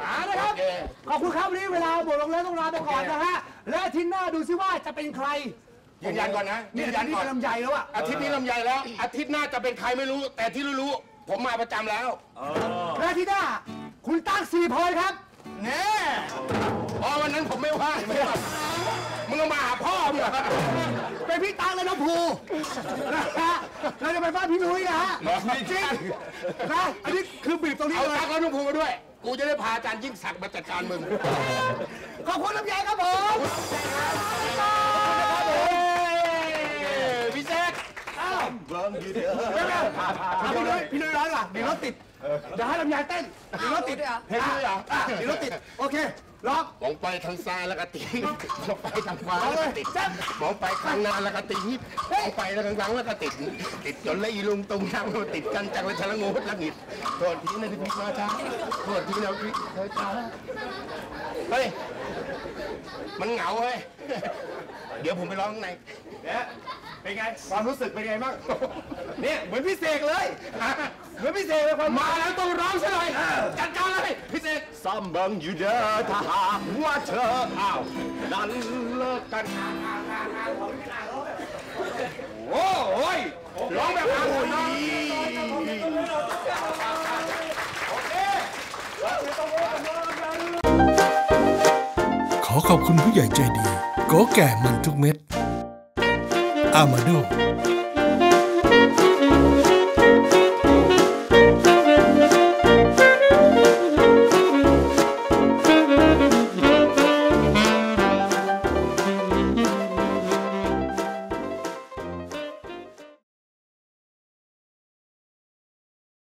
อ่านะครับ ขอบคุณครับวันนี้เวลาหมดลงแล้วต้องลาไปก่อนนะฮะ และอาทิตย์หน้าดูซิว่าจะเป็นใคร ยืนยันก่อนนะนี่ยืนยัยันนนี่ก่อนเป็นลำไยแล้วอะอาทิตย์นี้ลำไยแล้ว อาทิตย์หน้าจะเป็นใครไม่รู้ แต่ที่รู้ๆผมมาประจำแล้วและอาทิตย์หน้าคุณตั้งสี่พลอยครับแน่เพราะวันนั้นผมไม่ว่างไม่ว่างมึงก็มาหาพ่อมึงเหรอเป็นพี่ตังและน้องภูนะฮะเราจะไปบ้านพี่นุ้ยนะฮะจริงนะอันนี้คือบีบตรงนี้เอาเลยตักแล้วนุ่งพูมาด้วย กูจะได้พาอาจารย์ยิ่งศักดิ์มาจัดการมึง ขอบคุณลำไยครับผม ไม่เป็นไรพี่นุ้ยพี่นุ้ยร้อนว่ะเดี๋ยวรถติดเดี๋ยวให้ลำไยเต้นเดี๋ยวรถติดด้วยเหรอเห็นด้วยเหรออะเดี๋ยวรถติดโอเคล็อกมองไปทางซ้ายแล้วก็ตีมองไปทางขวาเอาแล้วเลก็ยติดแจ๊บมองไปข้างหน้าแล้วก็ติดมองไปแล้วข้างหลังแล้วก็ติด ติดจนเลยอีลุงตุงนั่งมาติดกันจังเลยชะละงูละหงิดโทษทีนะที่พี่มาช้าโทษทีนะพี่เธอช้าเฮ้ยมันเหงาเฮ้ย เดี๋ยวผมไปร้องข้างในเป็นไง ความรู้สึกเป็นไงบ้าง เนี่ยเหมือนพี่เสกเลยเหมือนพี่เสกเลยความมาแล้วต้องร้องซะหน่อยจัดการเลยพี่เสกซ่อมเบิงอยู่เด้อถ้าหากว่าเธออ้าวนั้นเลิกกันโอ้โหยร้องแบบอาโหยขอขอบคุณผู้ใหญ่ใจดี โกแก่มัน